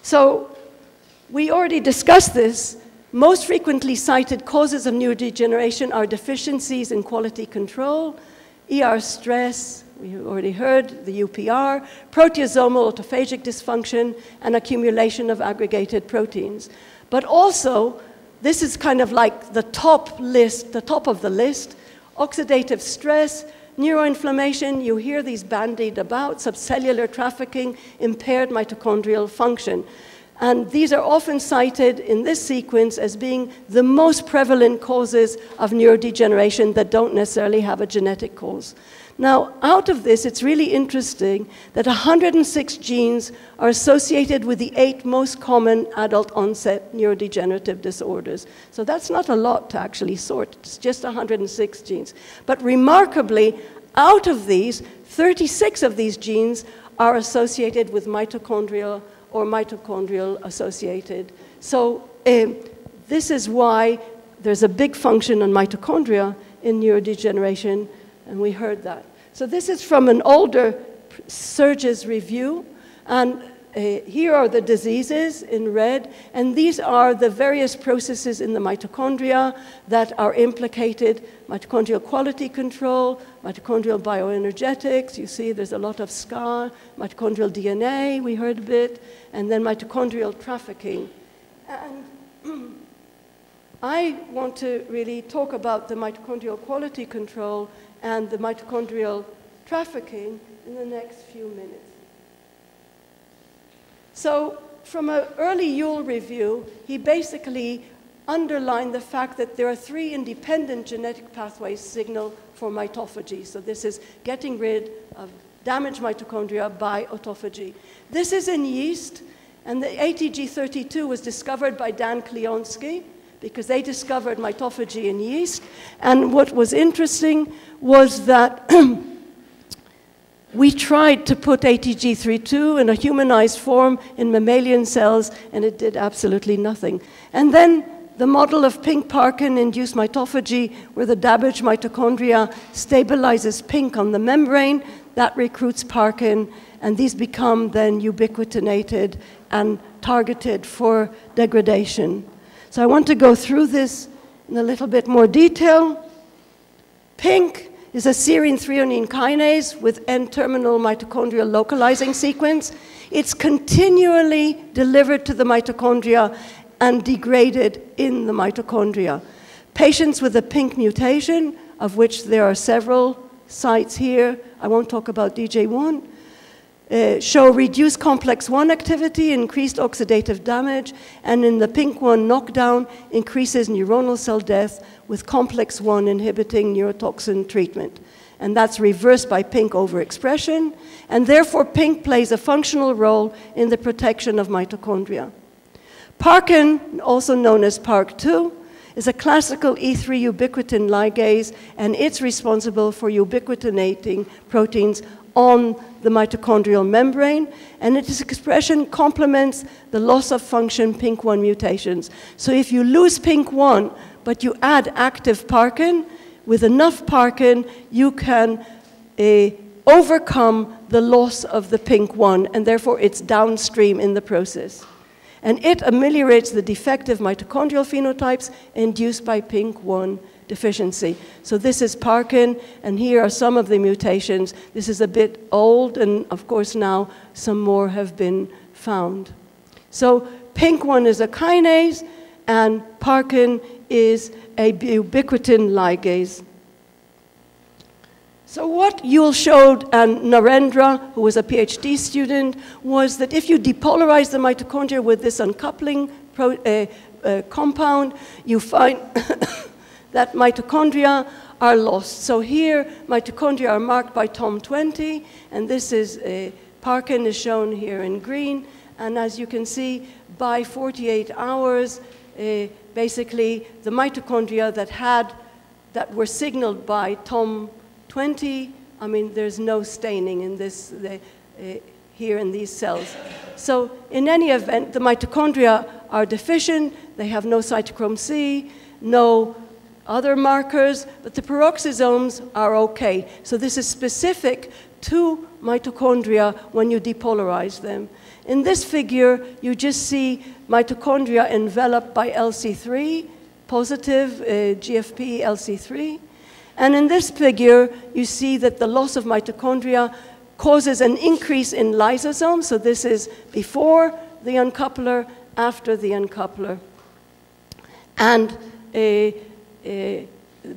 So we already discussed this. Most frequently cited causes of neurodegeneration are deficiencies in quality control, ER stress, we already heard, the UPR, proteasomal autophagic dysfunction, and accumulation of aggregated proteins. But also, this is kind of like the top list, the top of the list. Oxidative stress, neuroinflammation, you hear these bandied about, subcellular trafficking, impaired mitochondrial function. And these are often cited in this sequence as being the most prevalent causes of neurodegeneration that don't necessarily have a genetic cause. Now, out of this, it's really interesting that 106 genes are associated with the eight most common adult onset neurodegenerative disorders. So that's not a lot to actually sort, it's just 106 genes. But remarkably, out of these, 36 of these genes are associated with mitochondrial or mitochondrial associated. So um, this is why there's a big function on mitochondria in neurodegeneration, and we heard that. So this is from an older Serge's review, and uh, here are the diseases in red, and these are the various processes in the mitochondria that are implicated mitochondrial quality control, mitochondrial bioenergetics. You see, there's a lot of scar, mitochondrial DNA, we heard a bit, and then mitochondrial trafficking. And I want to really talk about the mitochondrial quality control and the mitochondrial trafficking in the next few minutes. So, from an early Youle review, he basically underlined the fact that there are three independent genetic pathways signal for mitophagy. So, this is getting rid of damaged mitochondria by autophagy. This is in yeast, and the ATG32 was discovered by Dan Klionsky because they discovered mitophagy in yeast. And what was interesting was that we tried to put ATG32 in a humanized form in mammalian cells, and it did absolutely nothing. And then the model of pink Parkin induced mitophagy, where the damaged mitochondria stabilizes pink on the membrane, that recruits Parkin, and these become then ubiquitinated and targeted for degradation. So I want to go through this in a little bit more detail. Pink is a serine threonine kinase with N-terminal mitochondrial localizing sequence. It's continually delivered to the mitochondria and degraded in the mitochondria. Patients with a pink mutation, of which there are several sites here, I won't talk about DJ1, uh, show reduced complex 1 activity, increased oxidative damage, and in the pink 1 knockdown, increases neuronal cell death with complex 1 inhibiting neurotoxin treatment. And that's reversed by pink overexpression, and therefore pink plays a functional role in the protection of mitochondria. Parkin, also known as PARK2, is a classical E3 ubiquitin ligase, and it's responsible for ubiquitinating proteins on the mitochondrial membrane, and its expression complements the loss of function PINK1 mutations. So if you lose PINK1, but you add active Parkin, with enough Parkin, you can uh, overcome the loss of the PINK1, and therefore it's downstream in the process. And it ameliorates the defective mitochondrial phenotypes induced by PINK1 deficiency. So this is Parkin, and here are some of the mutations. This is a bit old, and of course now some more have been found. So PINK1 is a kinase, and Parkin is a ubiquitin ligase. So what Youle showed, and Narendra, who was a PhD student, was that if you depolarize the mitochondria with this uncoupling pro, uh, uh, compound, you find that mitochondria are lost. So here, mitochondria are marked by TOM20, and this is a, Parkin is shown here in green. And as you can see, by 48 hours, uh, basically the mitochondria that had, that were signaled by TOM20, I mean, there's no staining in this, the, uh, here in these cells. So in any event, the mitochondria are deficient, they have no cytochrome C, no other markers, but the peroxisomes are okay. So this is specific to mitochondria when you depolarize them. In this figure, you just see mitochondria enveloped by LC3, positive uh, GFP LC3. And in this figure, you see that the loss of mitochondria causes an increase in lysosomes. So this is before the uncoupler, after the uncoupler. And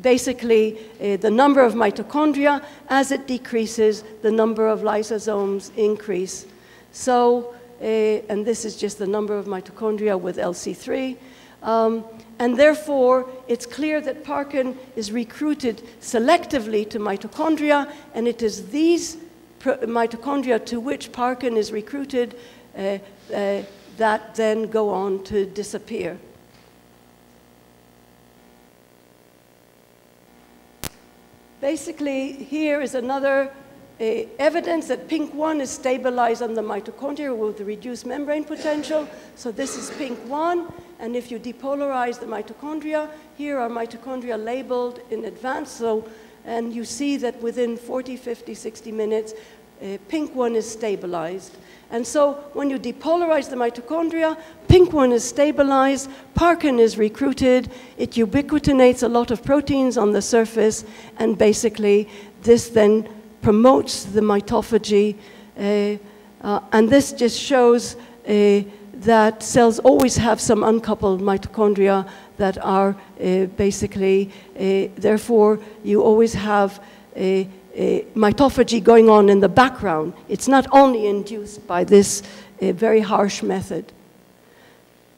basically uh, the number of mitochondria, as it decreases, the number of lysosomes increase. So, uh, and this is just the number of mitochondria with LC3. Um, and therefore, it's clear that Parkin is recruited selectively to mitochondria, and it is these mitochondria to which Parkin is recruited uh, uh, that then go on to disappear. Basically, here is another uh, evidence that PINK1 is stabilized on the mitochondria with reduced membrane potential. So this is PINK1, and if you depolarize the mitochondria, here are mitochondria labeled in advance. So, and you see that within 40, 50, 60 minutes, uh, PINK1 is stabilized. And so when you depolarize the mitochondria, PINK1 is stabilized, Parkin is recruited, it ubiquitinates a lot of proteins on the surface, and basically this then promotes the mitophagy. Uh, uh, and this just shows uh, that cells always have some uncoupled mitochondria that are uh, basically, uh, therefore, you always have a uh, mitophagy going on in the background. It's not only induced by this uh, very harsh method.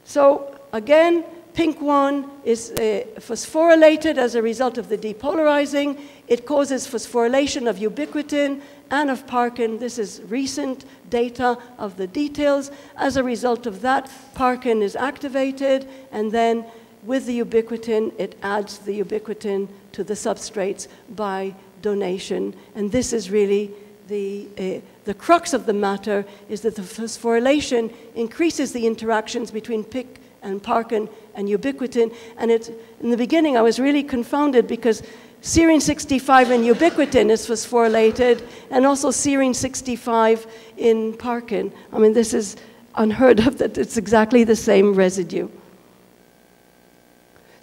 So again, PINK1 is uh, phosphorylated as a result of the depolarizing. It causes phosphorylation of ubiquitin and of Parkin. This is recent data of the details. As a result of that, Parkin is activated, and then with the ubiquitin, it adds the ubiquitin to the substrates by donation. And this is really the, uh, the crux of the matter is that the phosphorylation increases the interactions between PIC and Parkin and ubiquitin. And it, in the beginning, I was really confounded because serine 65 in ubiquitin is phosphorylated, and also serine 65 in Parkin. I mean, this is unheard of that it's exactly the same residue.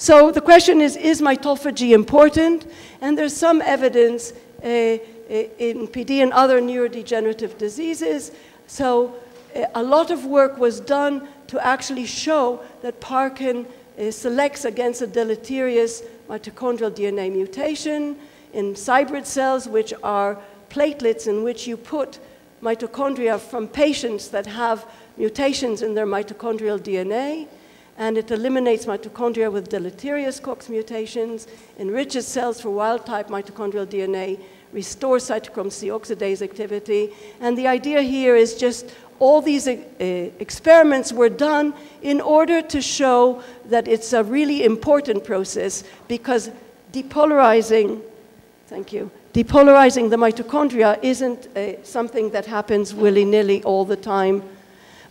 So the question is, is mitophagy important? And there's some evidence uh, in PD and other neurodegenerative diseases. So uh, a lot of work was done to actually show that Parkin uh, selects against a deleterious mitochondrial DNA mutation in cybrid cells, which are platelets in which you put mitochondria from patients that have mutations in their mitochondrial DNA and it eliminates mitochondria with deleterious COX mutations, enriches cells for wild-type mitochondrial DNA, restores cytochrome C oxidase activity. And the idea here is just all these uh, experiments were done in order to show that it's a really important process because depolarizing, thank you, depolarizing the mitochondria isn't uh, something that happens willy-nilly all the time.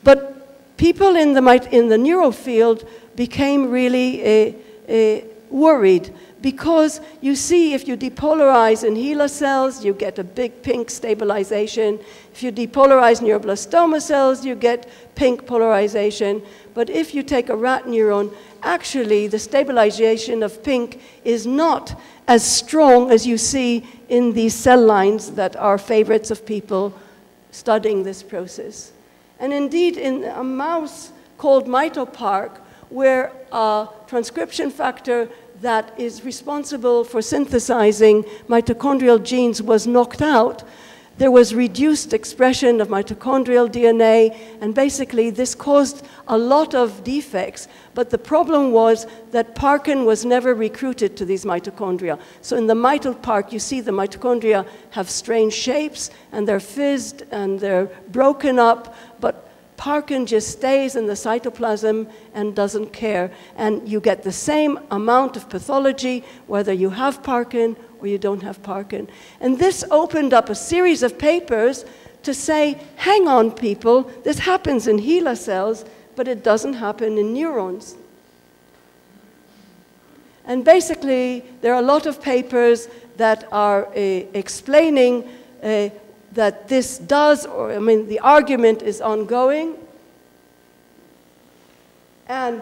But people in the, in the neuro field became really uh, uh, worried because you see if you depolarize in HeLa cells, you get a big pink stabilization. If you depolarize neuroblastoma cells, you get pink polarization. But if you take a rat neuron, actually the stabilization of pink is not as strong as you see in these cell lines that are favorites of people studying this process. And indeed, in a mouse called mitopark, where a transcription factor that is responsible for synthesizing mitochondrial genes was knocked out, there was reduced expression of mitochondrial DNA, and basically this caused a lot of defects. But the problem was that Parkin was never recruited to these mitochondria. So in the MitoPark, you see the mitochondria have strange shapes, and they're fizzed, and they're broken up, Parkin just stays in the cytoplasm and doesn't care. And you get the same amount of pathology whether you have Parkin or you don't have Parkin. And this opened up a series of papers to say, hang on, people, this happens in HeLa cells, but it doesn't happen in neurons. And basically, there are a lot of papers that are uh, explaining uh, that this does, or I mean, the argument is ongoing. And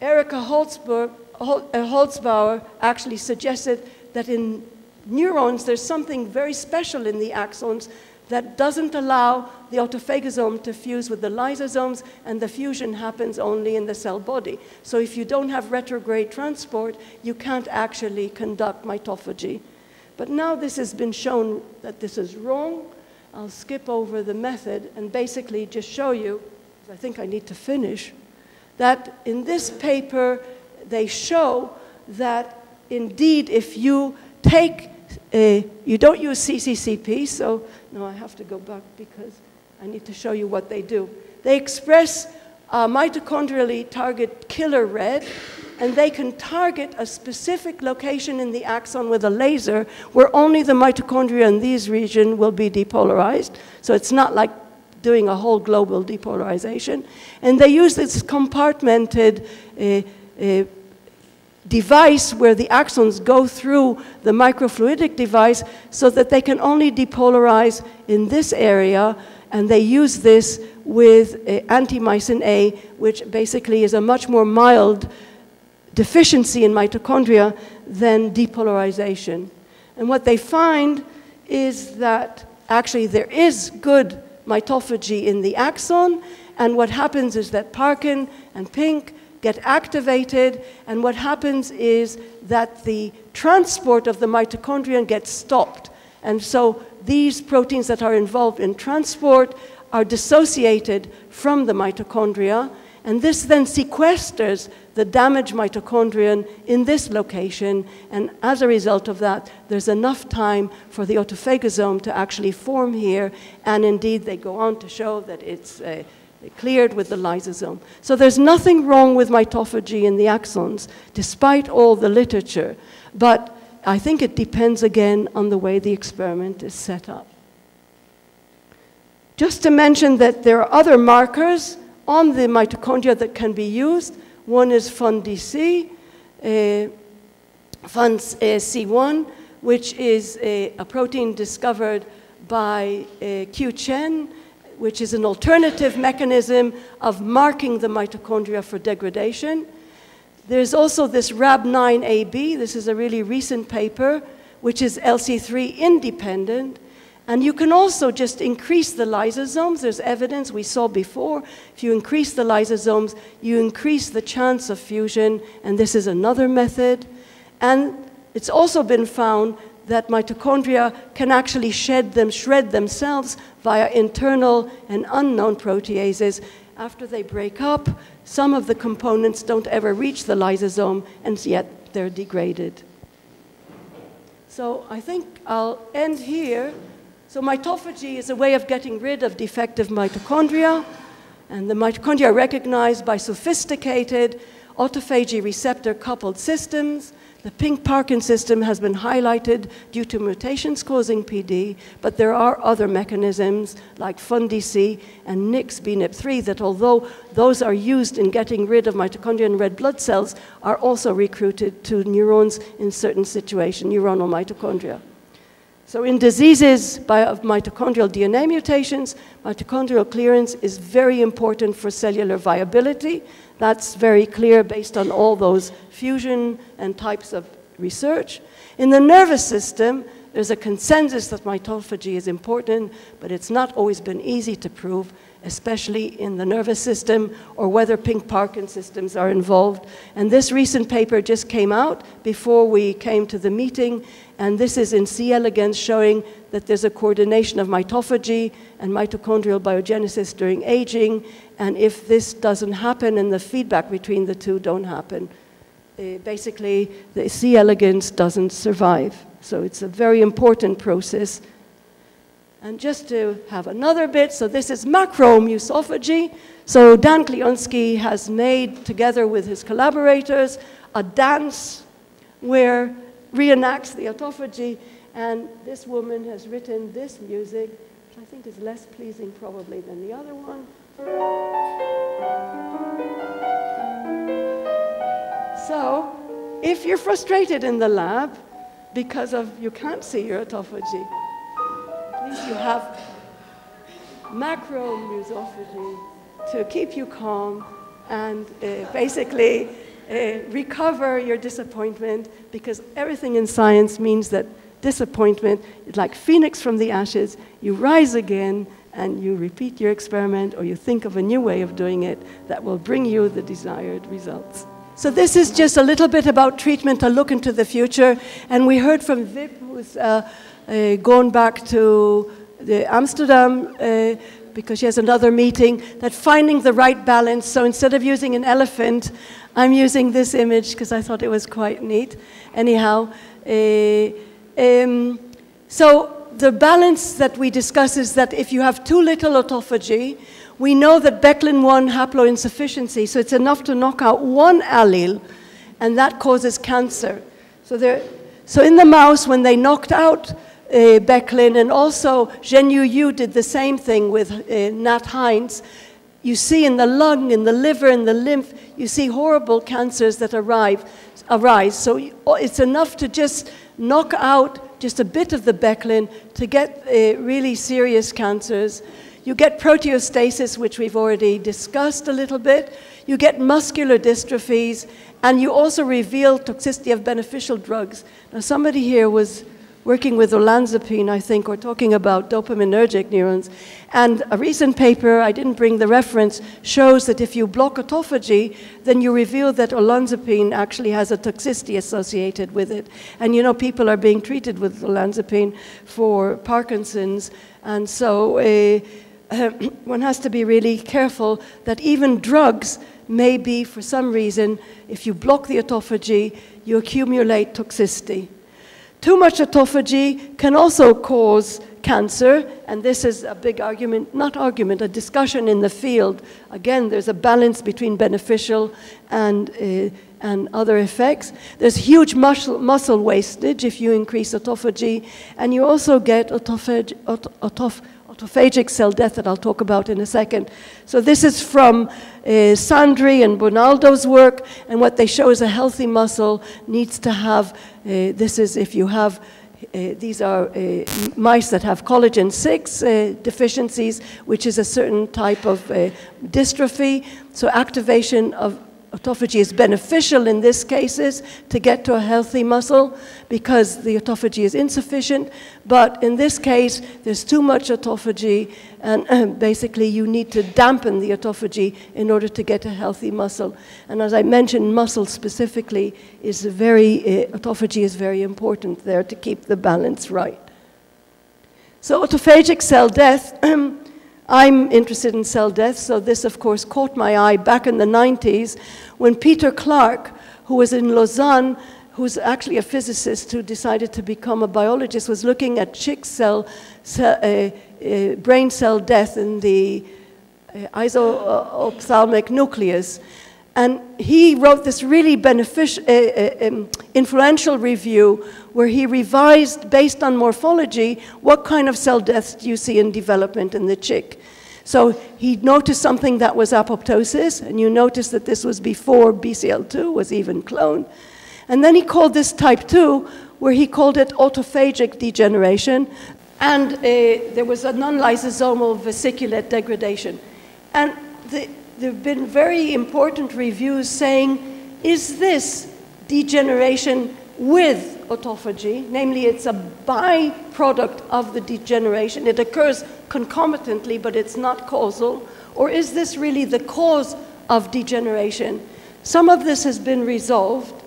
Erika uh, Holzbaur actually suggested that in neurons, there's something very special in the axons that doesn't allow the autophagosome to fuse with the lysosomes, and the fusion happens only in the cell body. So if you don't have retrograde transport, you can't actually conduct mitophagy. But now this has been shown that this is wrong. I'll skip over the method and basically just show you, I think I need to finish, that in this paper they show that indeed if you take, a, you don't use CCCP, so no, I have to go back because I need to show you what they do. They express a mitochondrially target KillerRed, and they can target a specific location in the axon with a laser where only the mitochondria in these regions will be depolarized. So it's not like doing a whole global depolarization. And they use this compartmented uh, uh, device where the axons go through the microfluidic device so that they can only depolarize in this area and they use this with uh, antimycin A, which basically is a much more mild deficiency in mitochondria than depolarization. And what they find is that actually there is good mitophagy in the axon, and what happens is that Parkin and Pink get activated, and what happens is that the transport of the mitochondrion gets stopped. And so these proteins that are involved in transport are dissociated from the mitochondria, and this then sequesters the damaged mitochondrion in this location, and as a result of that, there's enough time for the autophagosome to actually form here, and indeed they go on to show that it's uh, cleared with the lysosome. So there's nothing wrong with mitophagy in the axons, despite all the literature, but I think it depends again on the way the experiment is set up. Just to mention that there are other markers on the mitochondria that can be used. One is FUN-DC, uh, FUN-C1, which is a, a, protein discovered by uh, Q Chen, which is an alternative mechanism of marking the mitochondria for degradation. There's also this RAB9AB, this is a really recent paper, which is LC3 independent, and you can also just increase the lysosomes. There's evidence we saw before. If you increase the lysosomes, you increase the chance of fusion, and this is another method. And it's also been found that mitochondria can actually shed them, shred themselves via internal and unknown proteases. After they break up, some of the components don't ever reach the lysosome, and yet they're degraded. So I think I'll end here. So mitophagy is a way of getting rid of defective mitochondria, and the mitochondria are recognized by sophisticated autophagy receptor coupled systems. The pink Parkin system has been highlighted due to mutations causing PD, but there are other mechanisms like FUNDC and NIX-BNIP3 that although those are used in getting rid of mitochondria and red blood cells, are also recruited to neurons in certain situations, neuronal mitochondria. So in diseases by, of mitochondrial DNA mutations, mitochondrial clearance is very important for cellular viability. That's very clear based on all those fusion and types of research. In the nervous system, there's a consensus that mitophagy is important, but it's not always been easy to prove especially in the nervous system, or whether pink Parkin systems are involved. And this recent paper just came out before we came to the meeting, and this is in C. elegans showing that there's a coordination of mitophagy and mitochondrial biogenesis during aging, and if this doesn't happen and the feedback between the two don't happen, uh, basically the C. elegans doesn't survive. So it's a very important process and just to have another bit, so this is macromucophagy. So Dan Klionsky has made, together with his collaborators, a dance where reenacts the autophagy. And this woman has written this music, which I think is less pleasing probably than the other one. So, if you're frustrated in the lab because of you can't see your autophagy, least you have macromucophagy to keep you calm and uh, basically uh, recover your disappointment because everything in science means that disappointment. Like phoenix from the ashes. You rise again and you repeat your experiment or you think of a new way of doing it that will bring you the desired results. So this is just a little bit about treatment, a look into the future. And we heard from Vip, who's uh, uh, gone back to the Amsterdam uh, because she has another meeting, that finding the right balance. So instead of using an elephant, I'm using this image because I thought it was quite neat. Anyhow, uh, um, so the balance that we discuss is that if you have too little autophagy, we know that Beclin-1 haploinsufficiency, so it's enough to knock out one allele, and that causes cancer. So, there, so in the mouse, when they knocked out uh, Beclin, and also Zhenyu Yue did the same thing with uh, Nat Heintz. You see in the lung, in the liver, in the lymph, you see horrible cancers that arrive, arise. So it's enough to just knock out just a bit of the Beclin to get uh, really serious cancers. You get proteostasis, which we've already discussed a little bit. You get muscular dystrophies, and you also reveal toxicity of beneficial drugs. Now, somebody here was working with olanzapine, I think, or talking about dopaminergic neurons. And a recent paper, I didn't bring the reference, shows that if you block autophagy, then you reveal that olanzapine actually has a toxicity associated with it. And you know, people are being treated with olanzapine for Parkinson's. And so uh, one has to be really careful that even drugs may be, for some reason, if you block the autophagy, you accumulate toxicity. Too much autophagy can also cause cancer, and this is a big argument, not argument, a discussion in the field. Again, there's a balance between beneficial and, uh, and other effects. There's huge muscle, muscle wastage if you increase autophagy, and you also get autophag, autoph autophagic cell death that I'll talk about in a second. So this is from uh, Sandri and Bonaldo's work, and what they show is a healthy muscle needs to have, uh, this is if you have, uh, these are uh, mice that have collagen 6 uh, deficiencies, which is a certain type of uh, dystrophy. So activation of autophagy is beneficial in this cases to get to a healthy muscle because the autophagy is insufficient. But in this case, there's too much autophagy, and uh, basically you need to dampen the autophagy in order to get a healthy muscle. And as I mentioned, muscle specifically is a very, uh, autophagy is very important there to keep the balance right. So autophagic cell death I'm interested in cell death, so this, of course, caught my eye back in the 90s when Peter Clarke, who was in Lausanne, who's actually a physicist who decided to become a biologist, was looking at chick cell, cell uh, uh, brain cell death in the uh, nucleus. And he wrote this really beneficial, uh, uh, um, influential review where he revised, based on morphology, what kind of cell deaths do you see in development in the chick. So he noticed something that was apoptosis, and you notice that this was before BCL2 was even cloned. And then he called this type 2, where he called it autophagic degeneration, and uh, there was a non-lysosomal vesiculate degradation. And the, there have been very important reviews saying, is this degeneration with autophagy, namely it's a byproduct of the degeneration. It occurs concomitantly, but it's not causal. Or is this really the cause of degeneration? Some of this has been resolved.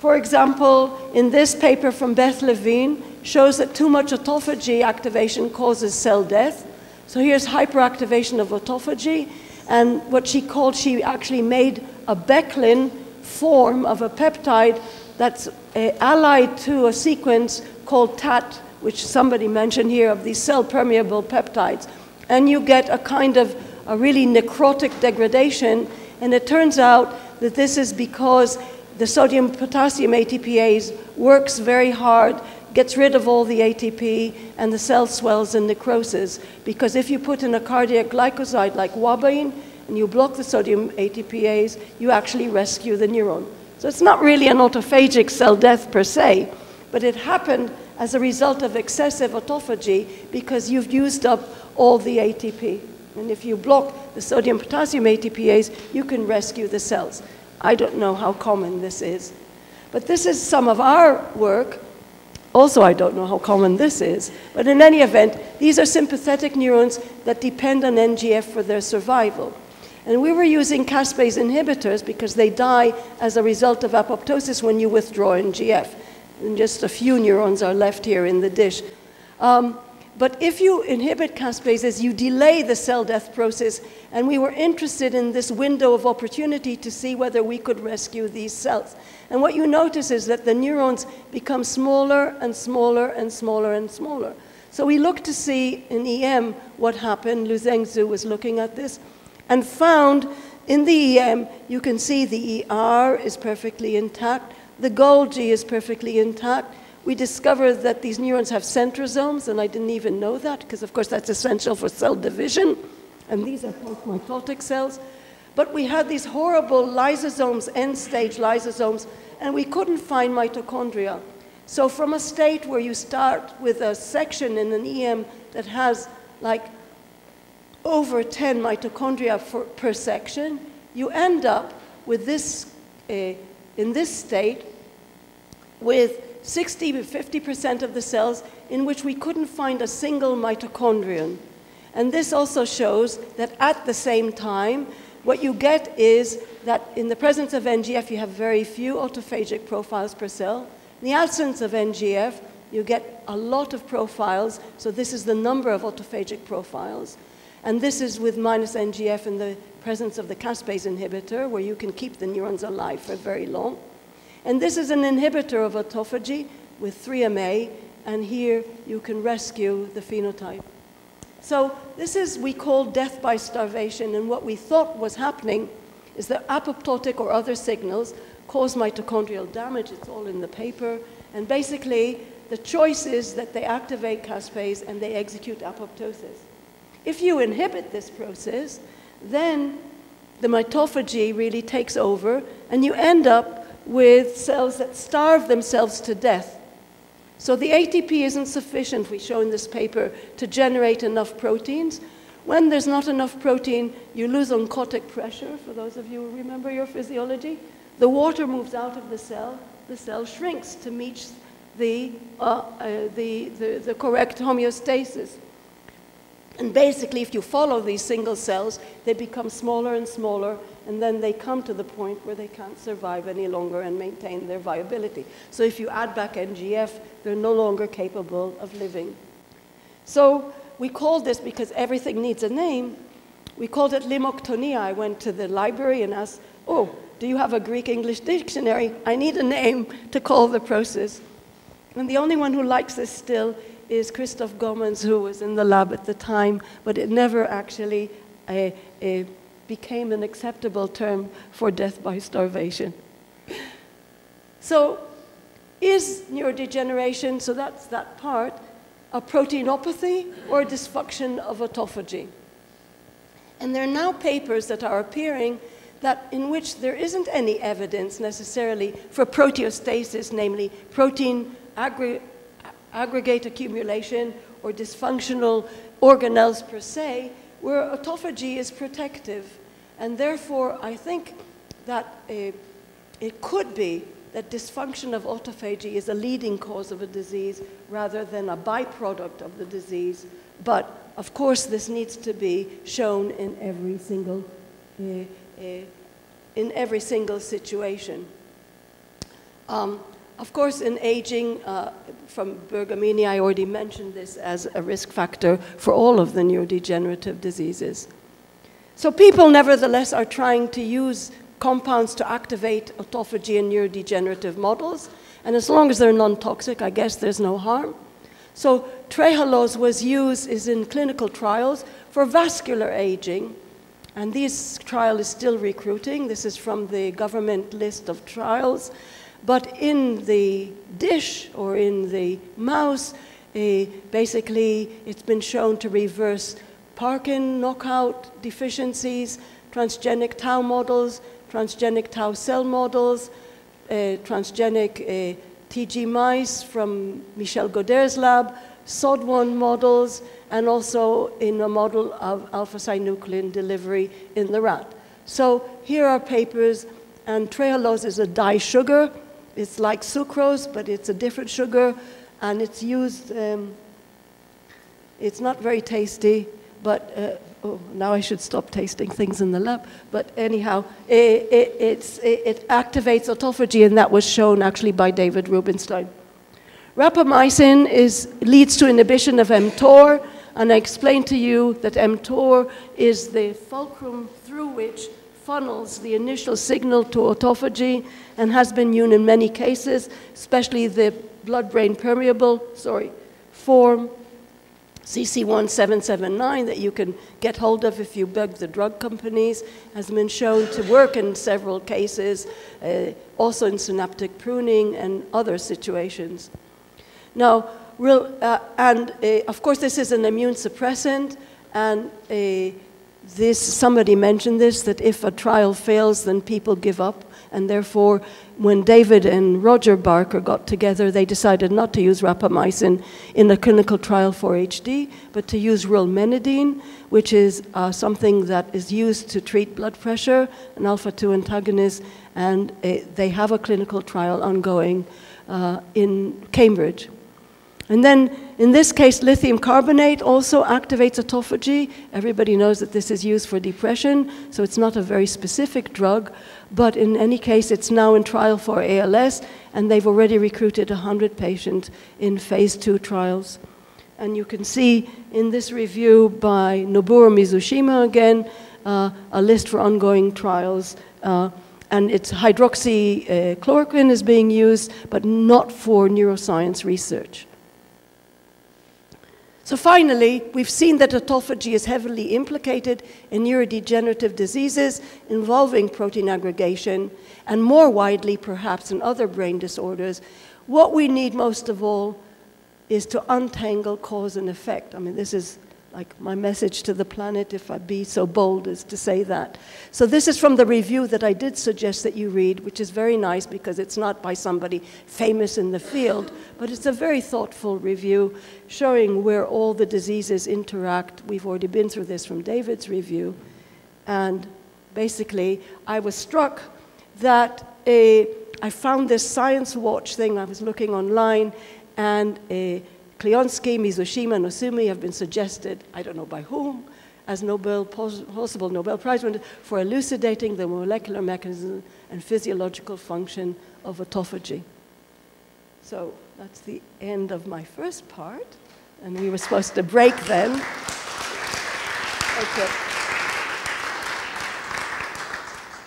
For example, in this paper from Beth Levine, shows that too much autophagy activation causes cell death. So here's hyperactivation of autophagy. And what she called, she actually made a Beclin form of a peptide that's uh, allied to a sequence called TAT, which somebody mentioned here, of these cell permeable peptides. And you get a kind of a really necrotic degradation. And it turns out that this is because the sodium potassium ATPase works very hard gets rid of all the ATP, and the cell swells and necroses. Because if you put in a cardiac glycoside like ouabain, and you block the sodium ATPase, you actually rescue the neuron. So it's not really an autophagic cell death per se, but it happened as a result of excessive autophagy because you've used up all the ATP. And if you block the sodium potassium ATPase, you can rescue the cells. I don't know how common this is. But this is some of our work Also, I don't know how common this is, but in any event, these are sympathetic neurons that depend on NGF for their survival. And we were using caspase inhibitors because they die as a result of apoptosis when you withdraw NGF. And just a few neurons are left here in the dish. Um, but if you inhibit caspases, you delay the cell death process, and we were interested in this window of opportunity to see whether we could rescue these cells. And what you notice is that the neurons become smaller and smaller and smaller and smaller. So we looked to see in EM what happened. Lu Zhengzhu was looking at this and found in the EM, you can see the ER is perfectly intact, the Golgi is perfectly intact. We discovered that these neurons have centrosomes, and I didn't even know that, because of course that's essential for cell division. And these are post-mitotic cells. But we had these horrible lysosomes, end-stage lysosomes, and we couldn't find mitochondria. So from a state where you start with a section in an EM that has like over 10 mitochondria for, per section, you end up with this, uh, in this state, with 60 to 50% of the cells in which we couldn't find a single mitochondrion. And this also shows that at the same time, what you get is that in the presence of NGF, you have very few autophagic profiles per cell. In the absence of NGF, you get a lot of profiles. So this is the number of autophagic profiles. And this is with minus NGF in the presence of the caspase inhibitor, where you can keep the neurons alive for very long. And this is an inhibitor of autophagy with 3MA, and here you can rescue the phenotype. So this is, we call death by starvation, and what we thought was happening is that apoptotic or other signals cause mitochondrial damage. It's all in the paper. And basically, the choice is that they activate caspase and they execute apoptosis. If you inhibit this process, then the mitophagy really takes over, and you end up with cells that starve themselves to death. So the ATP isn't sufficient, we show in this paper, to generate enough proteins. When there's not enough protein, you lose oncotic pressure, for those of you who remember your physiology. The water moves out of the cell, the cell shrinks to meet the, uh, uh, the, the, the correct homeostasis. And basically, if you follow these single cells, they become smaller and smaller, and then they come to the point where they can't survive any longer and maintain their viability. So if you add back NGF, they're no longer capable of living. So we called this, because everything needs a name, we called it limoctonia. I went to the library and asked, oh, do you have a Greek-English dictionary? I need a name to call the process. And the only one who likes this still is Christoph Gommens, who was in the lab at the time, but it never actually uh, uh, became an acceptable term for death by starvation. So, is neurodegeneration, so that's that part, a proteinopathy or a dysfunction of autophagy? And there are now papers that are appearing that in which there isn't any evidence necessarily for proteostasis, namely protein aggregate aggregate accumulation or dysfunctional organelles per se, where autophagy is protective. And therefore, I think that uh, it could be that dysfunction of autophagy is a leading cause of a disease rather than a byproduct of the disease. But of course, this needs to be shown in every single, uh, uh, in every single situation. Um, of course, in aging, uh, from Bergamini, I already mentioned this as a risk factor for all of the neurodegenerative diseases. So people, nevertheless, are trying to use compounds to activate autophagy in neurodegenerative models. And as long as they're non-toxic, I guess there's no harm. So trehalose was used is in clinical trials for vascular aging. And this trial is still recruiting. This is from the government list of trials. But in the dish or in the mouse, uh, basically it's been shown to reverse Parkin knockout deficiencies, transgenic tau models, transgenic tau cell models, uh, transgenic uh, TG mice from Michel Goedert's lab, SOD1 models, and also in a model of alpha-synuclein delivery in the rat. So here are papers, and trehalose is a dye sugar, it's like sucrose, but it's a different sugar. and it's used, um, it's not very tasty, but uh, oh, now I should stop tasting things in the lab. But anyhow, it, it, it, activates autophagy, and that was shown actually by David Rubinsztein. Rapamycin is, leads to inhibition of mTOR, and I explained to you that mTOR is the fulcrum through which funnels the initial signal to autophagy and has been used in many cases, especially the blood-brain permeable, sorry, form CCI-779 that you can get hold of if you bug the drug companies has been shown to work in several cases, uh, also in synaptic pruning and other situations. Now, real, uh, and uh, of course this is an immune suppressant and uh, this, somebody mentioned this, that if a trial fails, then people give up. And therefore, when David and Roger Barker got together, they decided not to use rapamycin in a clinical trial for HD, but to use rilmenidine, which is uh, something that is used to treat blood pressure, an alpha 2 antagonist, and uh, they have a clinical trial ongoing uh, in Cambridge. And then in this case, lithium carbonate also activates autophagy. Everybody knows that this is used for depression, so it's not a very specific drug. But in any case, it's now in trial for ALS, and they've already recruited 100 patients in phase two trials. And you can see in this review by Noboru Mizushima again, uh, a list for ongoing trials. Uh, and it's hydroxychloroquine is being used, but not for neuroscience research. So finally, we've seen that autophagy is heavily implicated in neurodegenerative diseases involving protein aggregation, and more widely, perhaps, in other brain disorders. What we need most of all is to untangle cause and effect. I mean, this is like my message to the planet, if I be so bold as to say that. So this is from the review that I did suggest that you read, which is very nice because it's not by somebody famous in the field, but it's a very thoughtful review showing where all the diseases interact. We've already been through this from David's review. And basically, I was struck that a, I found this Science Watch thing, I was looking online, and a Klionsky, Mizushima, and Ohsumi have been suggested, I don't know by whom, as Nobel, possible Nobel Prize winners for elucidating the molecular mechanism and physiological function of autophagy. So that's the end of my first part, and we were supposed to break then. Okay.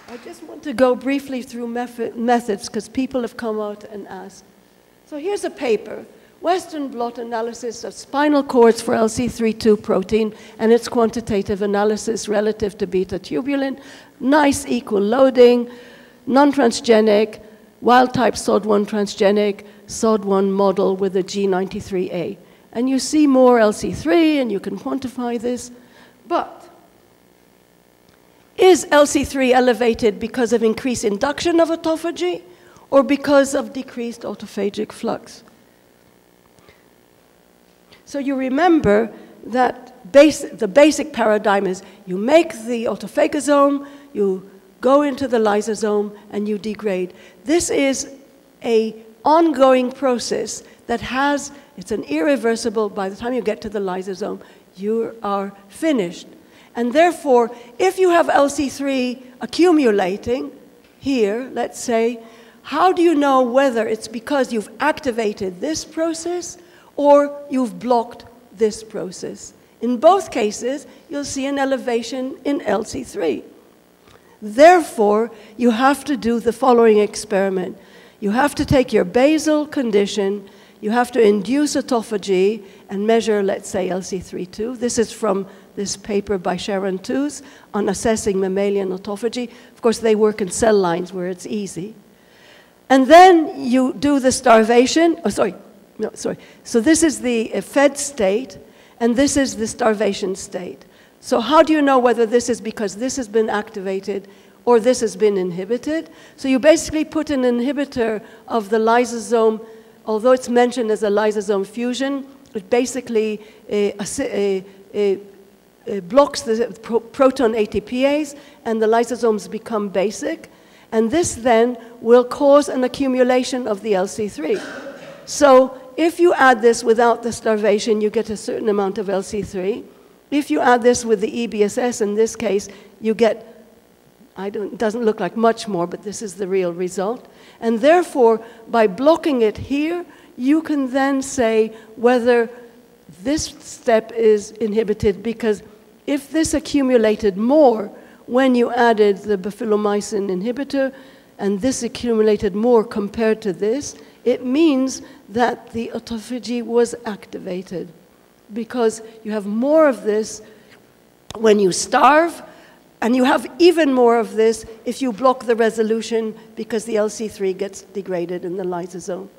I just want to go briefly through method, methods because people have come out and asked. So here's a paper Western blot analysis of spinal cords for LC3-II protein and its quantitative analysis relative to beta tubulin, nice equal loading, non-transgenic, wild-type SOD1 transgenic, SOD1 model with a G93A. And you see more LC3 and you can quantify this, but is LC3 elevated because of increased induction of autophagy or because of decreased autophagic flux? So you remember that base, the basic paradigm is you make the autophagosome, you go into the lysosome, and you degrade. This is a ongoing process that has, it's an irreversible, by the time you get to the lysosome, you are finished. And therefore, if you have LC3 accumulating here, let's say, how do you know whether it's because you've activated this process or you've blocked this process. In both cases, you'll see an elevation in LC3. Therefore, you have to do the following experiment. You have to take your basal condition, you have to induce autophagy and measure, let's say, LC3-II. This is from this paper by Sharon Tooze on assessing mammalian autophagy. Of course, they work in cell lines where it's easy. And then you do the starvation, oh, sorry, no, sorry. So this is the fed state, and this is the starvation state. So how do you know whether this is because this has been activated or this has been inhibited? So you basically put an inhibitor of the lysosome, although it's mentioned as a lysosome fusion, it basically uh, uh, uh, uh blocks the pro proton ATPase and the lysosomes become basic. And this then will cause an accumulation of the LC3. So if you add this without the starvation, you get a certain amount of LC3. If you add this with the EBSS, in this case, you get, I don't, it doesn't look like much more, but this is the real result. And therefore, by blocking it here, you can then say whether this step is inhibited because if this accumulated more when you added the bafilomycin inhibitor and this accumulated more compared to this, it means that the autophagy was activated because you have more of this when you starve, and you have even more of this if you block the resolution because the LC3 gets degraded in the lysosome.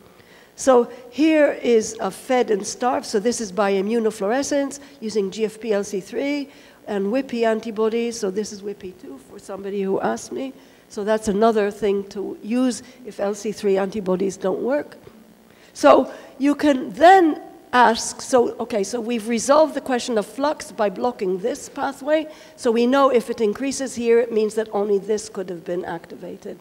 So here is a fed and starved. So this is by immunofluorescence using GFP LC3 and WIPI antibodies. So this is WIPI2 for somebody who asked me. So that's another thing to use if LC3 antibodies don't work. So you can then ask, so, okay, so we've resolved the question of flux by blocking this pathway. So we know if it increases here, it means that only this could have been activated.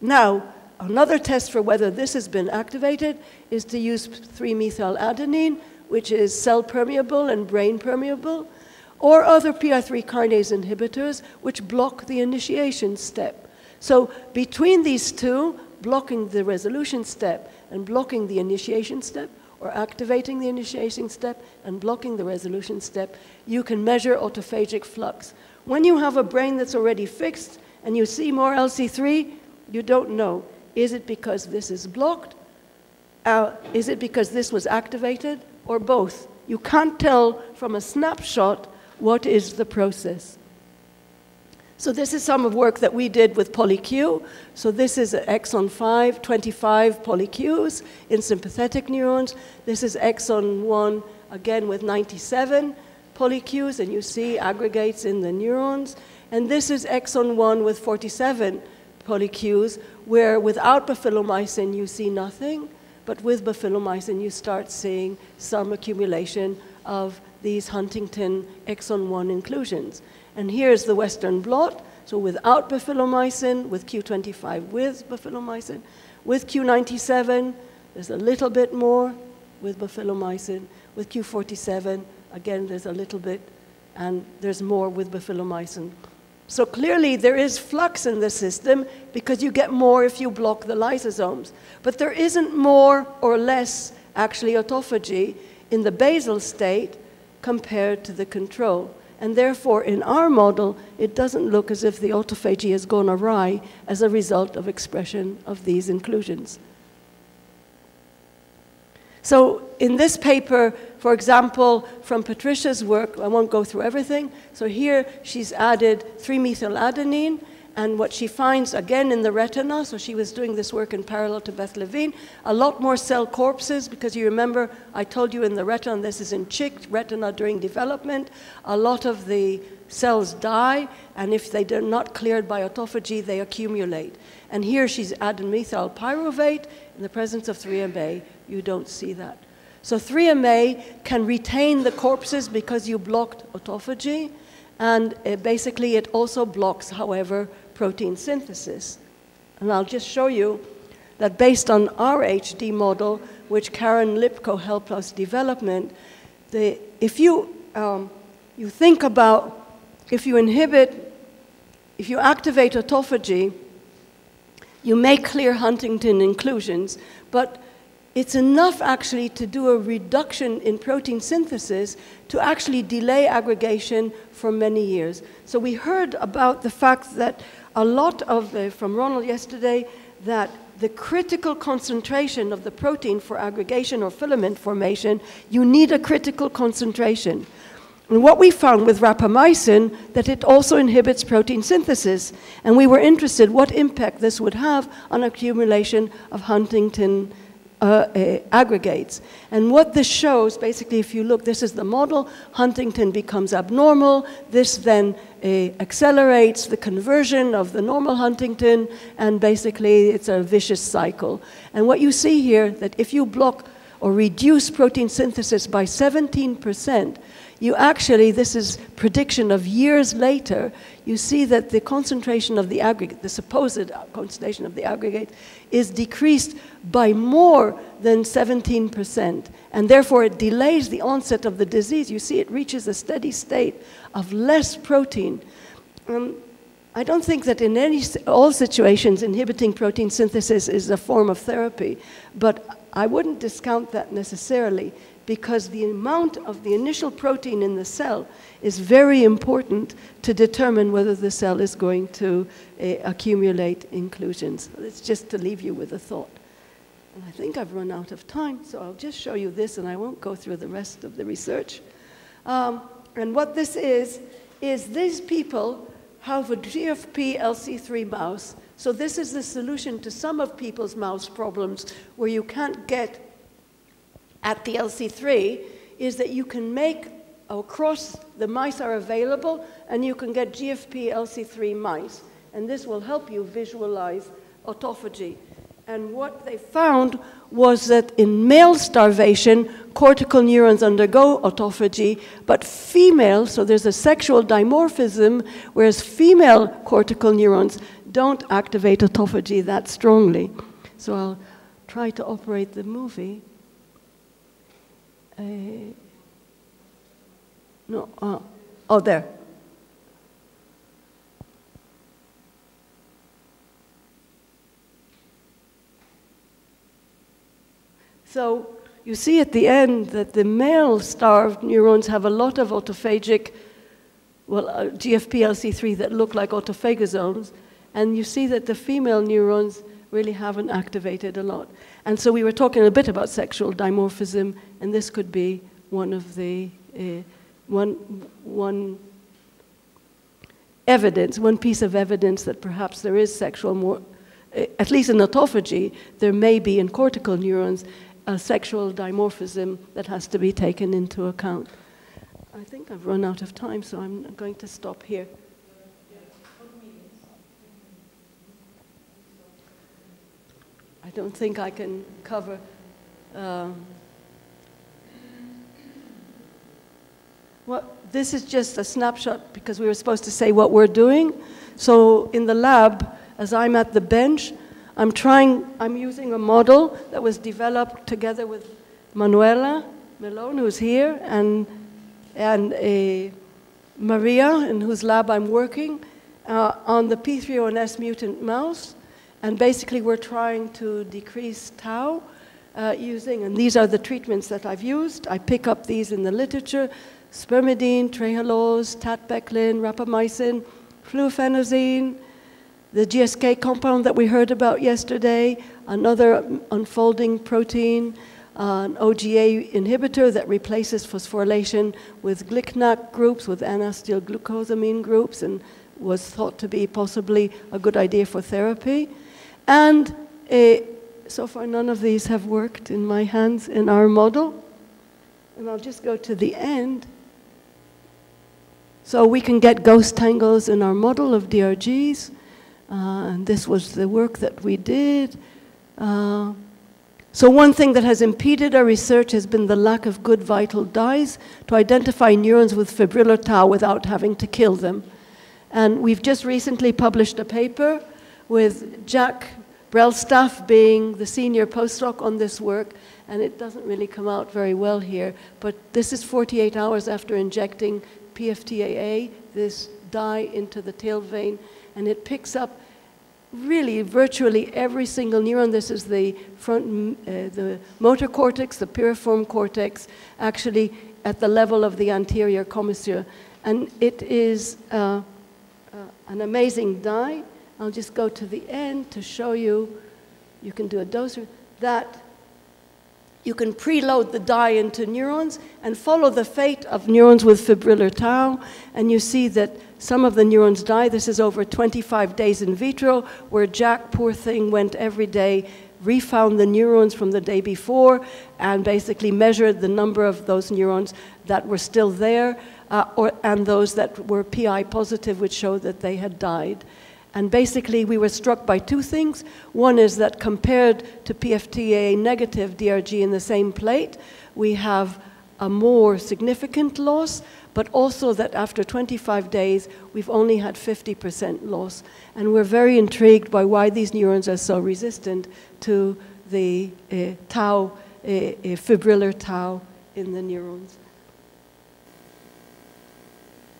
Now, another test for whether this has been activated is to use 3-methyladenine, which is cell permeable and brain permeable, or other PI3 kinase inhibitors, which block the initiation step. So between these two, blocking the resolution step and blocking the initiation step, or activating the initiation step and blocking the resolution step, you can measure autophagic flux. When you have a brain that's already fixed and you see more LC3, you don't know. Is it because this is blocked? Uh, is it because this was activated? Or both? You can't tell from a snapshot what is the process. So this is some of work that we did with polyQ. So this is exon 5, 25 polyQs in sympathetic neurons. This is exon 1, again with 97 polyQs, and you see aggregates in the neurons. And this is exon 1 with 47 polyQs, where without bafilomycin you see nothing, but with bafilomycin you start seeing some accumulation of these huntingtin exon 1 inclusions. And here's the Western blot. So without bafilomycin, with Q25 with bafilomycin, with Q97, there's a little bit more with bafilomycin. With Q47, again, there's a little bit, and there's more with bafilomycin. So clearly there is flux in the system because you get more if you block the lysosomes. But there isn't more or less actually autophagy in the basal state compared to the control. And therefore, in our model, it doesn't look as if the autophagy has gone awry as a result of expression of these inclusions. So in this paper, for example, from Patricia's work, I won't go through everything. So here she's added 3-methyladenine and what she finds again in the retina, so she was doing this work in parallel to Beth Levine, a lot more cell corpses, because you remember I told you in the retina, this is in chick retina during development, a lot of the cells die, and if they are not cleared by autophagy, they accumulate. And here she's added methyl pyruvate in the presence of 3MA. You don't see that. So 3MA can retain the corpses because you blocked autophagy, and uh, basically it also blocks, however, protein synthesis. And I'll just show you that based on our HD model, which Karen Lipkow helped us development, the, if you, um, you think about, if you inhibit, if you activate autophagy, you make clear huntingtin inclusions, but it's enough actually to do a reduction in protein synthesis to actually delay aggregation for many years. So we heard about the fact that a lot of, the, from Ronald yesterday, that the critical concentration of the protein for aggregation or filament formation, you need a critical concentration. And what we found with rapamycin, that it also inhibits protein synthesis. And we were interested what impact this would have on accumulation of huntingtin uh, uh, aggregates. And what this shows, basically, if you look, this is the model, huntingtin becomes abnormal. This then uh, accelerates the conversion of the normal huntingtin, and basically it's a vicious cycle. And what you see here, that if you block or reduce protein synthesis by 17%, you actually, this is prediction of years later, you see that the concentration of the aggregate, the supposed concentration of the aggregate, is decreased by more than 17%. And therefore, it delays the onset of the disease. You see, it reaches a steady state of less protein. Um, I don't think that in any, all situations inhibiting protein synthesis is a form of therapy, but I wouldn't discount that necessarily because the amount of the initial protein in the cell is very important to determine whether the cell is going to uh, accumulate inclusions. It's just to leave you with a thought. And I think I've run out of time, so I'll just show you this and I won't go through the rest of the research. Um, and what this is, is these people have a GFP LC3 mouse. So this is the solution to some of people's mouse problems where you can't get at the LC3 is that you can make oh, across the mice are available and you can get GFP LC3 mice. And this will help you visualize autophagy. And what they found was that in male starvation, cortical neurons undergo autophagy, but female, so there's a sexual dimorphism, whereas female cortical neurons don't activate autophagy that strongly. So I'll try to operate the movie. Uh, no, uh, oh, there. So you see at the end that the male starved neurons have a lot of autophagic, well, uh, GFP-LC3 that look like autophagosomes, and you see that the female neurons really haven't activated a lot. And so we were talking a bit about sexual dimorphism, and this could be one of the uh, one one evidence, one piece of evidence that perhaps there is sexual more, uh, at least in autophagy, there may be in cortical neurons a sexual dimorphism that has to be taken into account. I think I've run out of time, so I'm going to stop here. I don't think I can cover. Um, well, this is just a snapshot because we were supposed to say what we're doing. So in the lab, as I'm at the bench, I'm trying, I'm using a model that was developed together with Manuela Melone, who's here, and, and a Maria, in whose lab I'm working, uh, on the P301S mutant mouse. And basically, we're trying to decrease tau uh, using, and these are the treatments that I've used. I pick up these in the literature spermidine, trehalose, tatbeclin, rapamycin, fluphenazine, the GSK compound that we heard about yesterday, another unfolding protein, uh, an OGA inhibitor that replaces phosphorylation with GlcNAc groups, with N-acetylglucosamine groups, and was thought to be possibly a good idea for therapy. And uh, so far, none of these have worked in my hands in our model. And I'll just go to the end. So we can get ghost tangles in our model of DRGs. Uh, and this was the work that we did. Uh, so one thing that has impeded our research has been the lack of good vital dyes to identify neurons with fibrillar tau without having to kill them. And we've just recently published a paper with Jack Brelstaff being the senior postdoc on this work, and it doesn't really come out very well here, but this is 48 hours after injecting PFTAA, this dye into the tail vein, and it picks up really virtually every single neuron. This is the front, uh, the motor cortex, the piriform cortex, actually at the level of the anterior commissure. And it is uh, uh, an amazing dye. I'll just go to the end to show you, you can do a dose, that you can preload the dye into neurons and follow the fate of neurons with fibrillar tau, and you see that some of the neurons die. This is over 25 days in vitro, where Jack, poor thing, went every day, refound the neurons from the day before, and basically measured the number of those neurons that were still there, uh, or, and those that were PI positive, which showed that they had died. And basically, we were struck by two things. One is that compared to PFTA negative DRG in the same plate, we have a more significant loss, but also that after 25 days, we've only had 50% loss. And we're very intrigued by why these neurons are so resistant to the uh, tau, uh, uh, fibrillar tau in the neurons.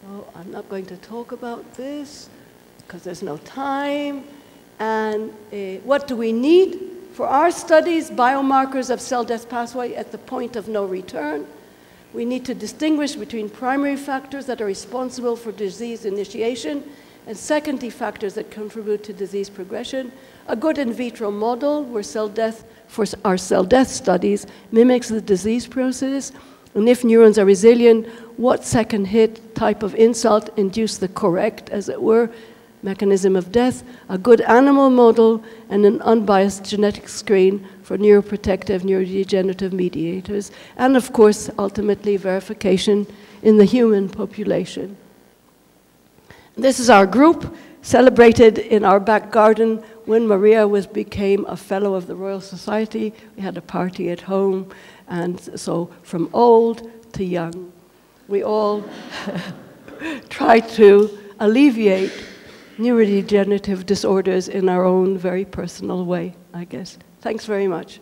Oh, I'm not going to talk about this because there's no time. And uh, what do we need? For our studies, biomarkers of cell death pathway at the point of no return. We need to distinguish between primary factors that are responsible for disease initiation and secondary factors that contribute to disease progression. A good in vitro model where cell death, for our cell death studies, mimics the disease process. And if neurons are resilient, what second hit type of insult induced the correct, as it were, mechanism of death, a good animal model, and an unbiased genetic screen for neuroprotective neurodegenerative mediators, and of course, ultimately, verification in the human population. This is our group, celebrated in our back garden when Maria was, became a fellow of the Royal Society. We had a party at home, and so from old to young, we all tried to alleviate neurodegenerative disorders in our own very personal way, I guess. Thanks very much.